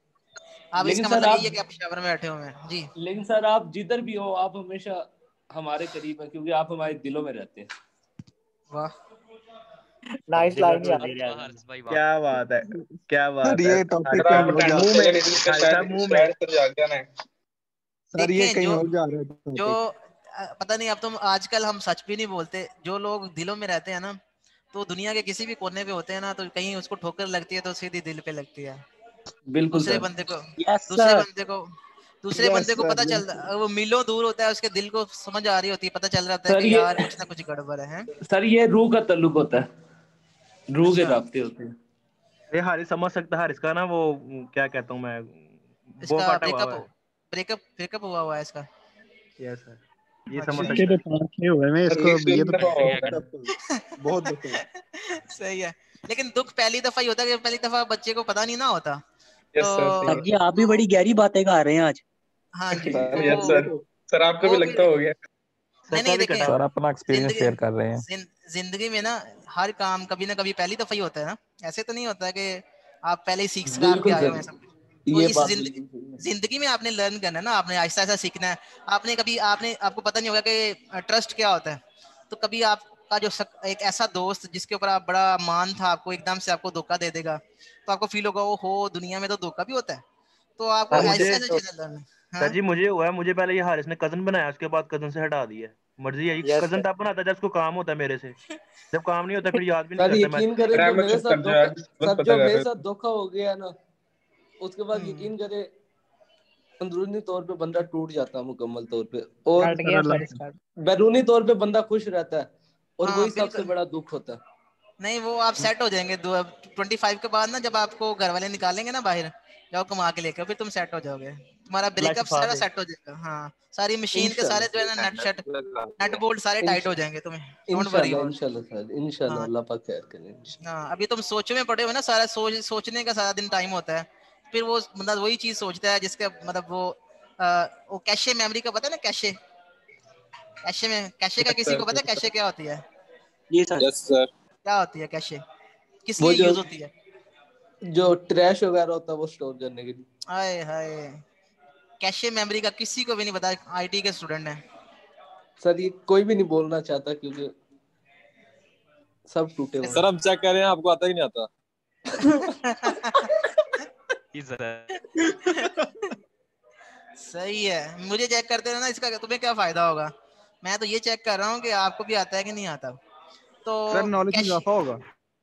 Speaker 1: आप
Speaker 8: लेकिन
Speaker 1: इसका
Speaker 8: सर
Speaker 1: मतलब
Speaker 8: आप
Speaker 1: यही कि आप शावर में बैठे हुए हैं। जी।
Speaker 8: लेकिन सर आप जिधर भी हो आप हमेशा हमारे करीब हैं क्योंकि आप हमारे दिलों में रहते हैं।
Speaker 1: वाह।
Speaker 11: नाइस लाइन
Speaker 13: क्या बात है क्या बात है।
Speaker 12: ये टॉपिक जा
Speaker 13: मुँह में
Speaker 4: सर
Speaker 12: ये कहीं और रहा है
Speaker 1: पता नहीं अब तुम आजकल हम सच भी नहीं बोलते। जो लोग दिलों में रहते हैं ना तो दुनिया के किसी भी कोने पे होते हैं ना तो कहीं उसको ठोकर लगती है तो सीधी दिल पे लगती है।
Speaker 8: बिल्कुल
Speaker 1: दूसरे बंदे को दूसरे
Speaker 2: सर
Speaker 1: बंदे को दूसरे बंदे को पता चल वो मीलों दूर होता है उसके दिल को समझ आ रही होती है पता चल रहा होता है कि यार कुछ ना कुछ गड़बड़ है
Speaker 8: सर ये रूह का ताल्लुक होता है। रूह के
Speaker 1: अच्छा।
Speaker 8: रास्ते होते हैं।
Speaker 13: ये हारिस समझ सकता है हारिस का ना वो क्या कहता हूँ मैं वो फटा हुआ
Speaker 1: ब्रेकअप
Speaker 13: है।
Speaker 1: ब्रेकअप ब्रेकअप हुआ हुआ है इसका।
Speaker 13: यस सर ये समझ सकते
Speaker 2: तो पाँच छह हुए मैं इसको ये तो
Speaker 12: बहुत दुख है।
Speaker 1: सही है। लेकिन दुख पहली दफ़ा ही होता है कि पहली दफ़ा बच्चे को पता नहीं ना होता।
Speaker 4: सर
Speaker 1: तो
Speaker 9: जी आप भी बड़ी गहरी बातें कर रहे हैं आज।
Speaker 1: हाँ तो
Speaker 4: सर सर आपको भी लगता हो गया?
Speaker 1: नहीं नहीं देखें
Speaker 5: सर अपना एक्सपीरियंस
Speaker 1: ज़िंदगी
Speaker 5: शेयर कर रहे हैं।
Speaker 1: ज़िंदगी में ना हर काम कभी ना कभी पहली दफ़ा ही होता है ना। ऐसे तो नहीं होता है कि आप पहले ही सीख सिखा के आए हो ऐसा तो
Speaker 8: ये
Speaker 1: इस
Speaker 8: बात
Speaker 1: ज़िंदगी में आपने लर्न करना है ना आपने आहिस्ता आहिस्ता सीखना है। आपने कभी आपने आपको पता नहीं होगा कि ट्रस्ट क्या होता है। तो कभी आपका जो सक, एक ऐसा दोस्त जिसके ऊपर आप बड़ा मान था आपको एकदम से आपको धोखा दे देगा। तो आपको फील होगा ओ हो दुनिया में तो धोखा भी होता है। तो आपको
Speaker 13: सर
Speaker 1: ऐसे ऐसे चीज़ें लर्न
Speaker 13: सर जी मुझे हुआ है मुझे पहले ये हारिस ने कज़न बनाया उसके बाद कज़न से हटा दिया मर्ज़ी है
Speaker 9: Yes,
Speaker 13: कज़न तब बनाता है जब उसको काम होता है मेरे से। जब काम नहीं होता फिर याद भी नहीं करता मैं।
Speaker 8: यकीन करें जो मेरे साथ धोखा सर जो मेरे साथ धोखा हो गया ना उसके बाद
Speaker 1: हम्म।
Speaker 8: यकीन करे अंदरूनी तौर पे बंदा टूट जाता है मुकम्मल तौर पे। और बैरूनी तौर पे बंदा खुश रहता है और
Speaker 1: हाँ
Speaker 8: वही सबसे बड़ा दुख होता है।
Speaker 1: नहीं वो आप सेट हो जाएँगे दो ट्वेंटी फाइव के बाद ना जब आपको घर वाले निकालेंगे ना बाहर जाओ कमा के लेकर फिर तुम सेट हो जाओगे। तुम्हारा ब्रेकअप सारा सेट हो जाएगा हाँ। सारी मशीन के सारे जो है ना नट शट नट बोल्ट सारे टाइट हो जाएँगे तुम्हें डोंट वरी
Speaker 8: इंशाल्लाह सर इंशाल्लाह
Speaker 1: हाँ।
Speaker 8: अल्लाह पाक खैर करे।
Speaker 1: हाँ अभी तुम सोच में पड़े हो ना सारा सोच सोचने का सारा दिन टाइम होता है। फिर वो मतलब वही चीज़ सोचता है जिसका मतलब वो आ, वो कैशे मेमोरी का पता है ना कैशे? कैशे में कैशे का किसी को पता है कैशे क्या होती है?
Speaker 9: जी सर
Speaker 7: यस सर
Speaker 1: क्या होती है कैशे किस लिए यूज़ होती है?
Speaker 8: जो ट्रैश वगैरह होता है वो स्टोर करने के लिए।
Speaker 1: हाय हाय। कैशे मेमोरी का किसी को भी नहीं पता आईटी के स्टूडेंट हैं।
Speaker 8: सर ये कोई भी नहीं बोलना चाहता क्योंकि सब टूटे हुए
Speaker 14: सर हम चेक कर रहे हैं आपको आता ही नहीं आता।
Speaker 1: सही है। मुझे चेक करते रहना इसका तुम्हें क्या फ़ायदा होगा? मैं तो ये चेक कर रहा हूँ कि आपको भी आता है कि नहीं आता। तो
Speaker 12: सर नॉलेज में
Speaker 1: कैश
Speaker 12: इजाफा होगा।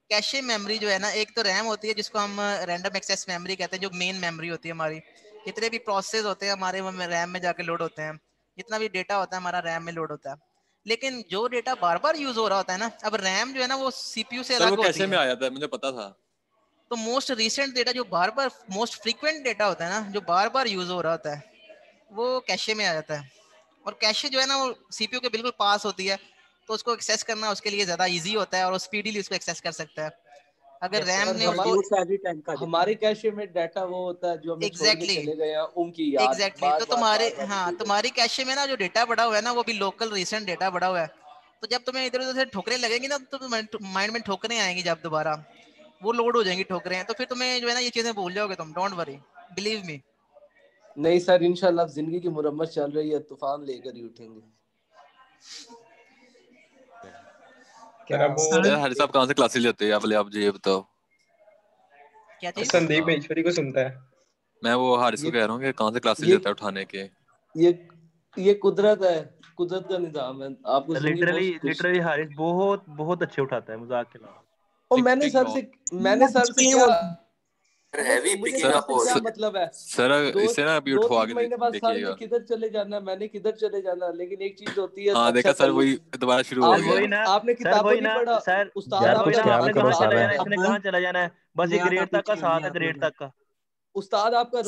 Speaker 1: कैशे मेमोरी जो है ना एक तो रैम होती है जिसको हम रैंडम एक्सेस मेमोरी कहते हैं जो मेन मेमोरी होती है हमारी। जितने भी प्रोसेस होते हैं हमारे रैम में जाके लोड होते हैं। जितना भी डेटा होता है हमारा रैम में लोड होता है। लेकिन जो डेटा बार बार यूज़ हो रहा होता है ना अब रैम जो है ना वो सीपीयू से अलग होती है।
Speaker 14: में आया था मुझे पता था।
Speaker 1: तो मोस्ट रिसेंट डेटा जो बार बार मोस्ट फ्रीक्वेंट डेटा होता है ना जो बार बार यूज़ हो रहा होता है वो कैशे में आ जाता है। और कैशे जो है ना वो सीपीयू के बिल्कुल पास होती है। तो उसको एक्सेस करना उसके लिए ज़्यादा इजी होता है और वो स्पीडीली उसको एक्सेस कर सकता है। अगर रैम ने उसको
Speaker 8: हमारे कैशे में डाटा वो होता है जो हमें छोड़ के
Speaker 1: Exactly.
Speaker 8: चले गए हैं उनकी याद
Speaker 1: एग्जैक्टली तो तुम्हारे हाँ तुम्हारी कैशे में ना जो डेटा बड़ा हुआ है ना वो भी लोकल रिसेंट डेटा बड़ा हुआ है। तो जब तुम्हें इधर उधर से ठोकरें लगेंगी ना तो माइंड में ठोकरें आएँगी जब दोबारा। वो लोड हो जाएँगी ठोकरें तो फिर तुम्हें जो है ना ये चीज़ें भूल जाओगे तुम डोंट वरी बिलीव मी
Speaker 8: नहीं सर इंशाल्लाह ज़िंदगी की मुरम्मत चल रही है तूफ़ान लेकर ही उठेंगे।
Speaker 14: हरी साहब कहाँ से क्लासेस लेते हैं? आप पहले आप ये बताओ।
Speaker 1: क्या चीज़
Speaker 4: संदीप ईश्वरी को सुनता है।
Speaker 14: मैं वो हारिस को कह रहा हूँ कि कहाँ से क्लासेस लेता है उठाने के।
Speaker 8: ये ये कुदरत है। कुदरत का निज़ाम है। आपको
Speaker 13: लिटरली लिटरली हारिस बहुत बहुत अच्छे उठाता है मज़ाक के अलावा।
Speaker 8: और मैंने सर से मैंने सर से क्या
Speaker 7: हैवी पिकिंग अप
Speaker 8: मतलब है।
Speaker 14: सर
Speaker 8: दो
Speaker 14: ना अभी उठवा के
Speaker 8: महीने बाद सर
Speaker 14: देखिएगा
Speaker 8: किधर चले जाना मैंने किधर चले जाना लेकिन एक चीज़ होती है
Speaker 14: हाँ देखा सर वही दोबारा शुरू
Speaker 8: आपने
Speaker 14: गया।
Speaker 8: आपने
Speaker 13: सर
Speaker 8: नहीं पढ़ा
Speaker 13: सर
Speaker 8: उस्ताद
Speaker 5: यार
Speaker 13: सर
Speaker 5: कुछ
Speaker 13: वही ना
Speaker 5: ख्याल
Speaker 13: आपने
Speaker 5: करो
Speaker 13: चला जाना है इसने कहाँ चला जाना है? बस एक ग्रेड तक का साथ है ग्रेड तक का।
Speaker 8: उस्ताद आपका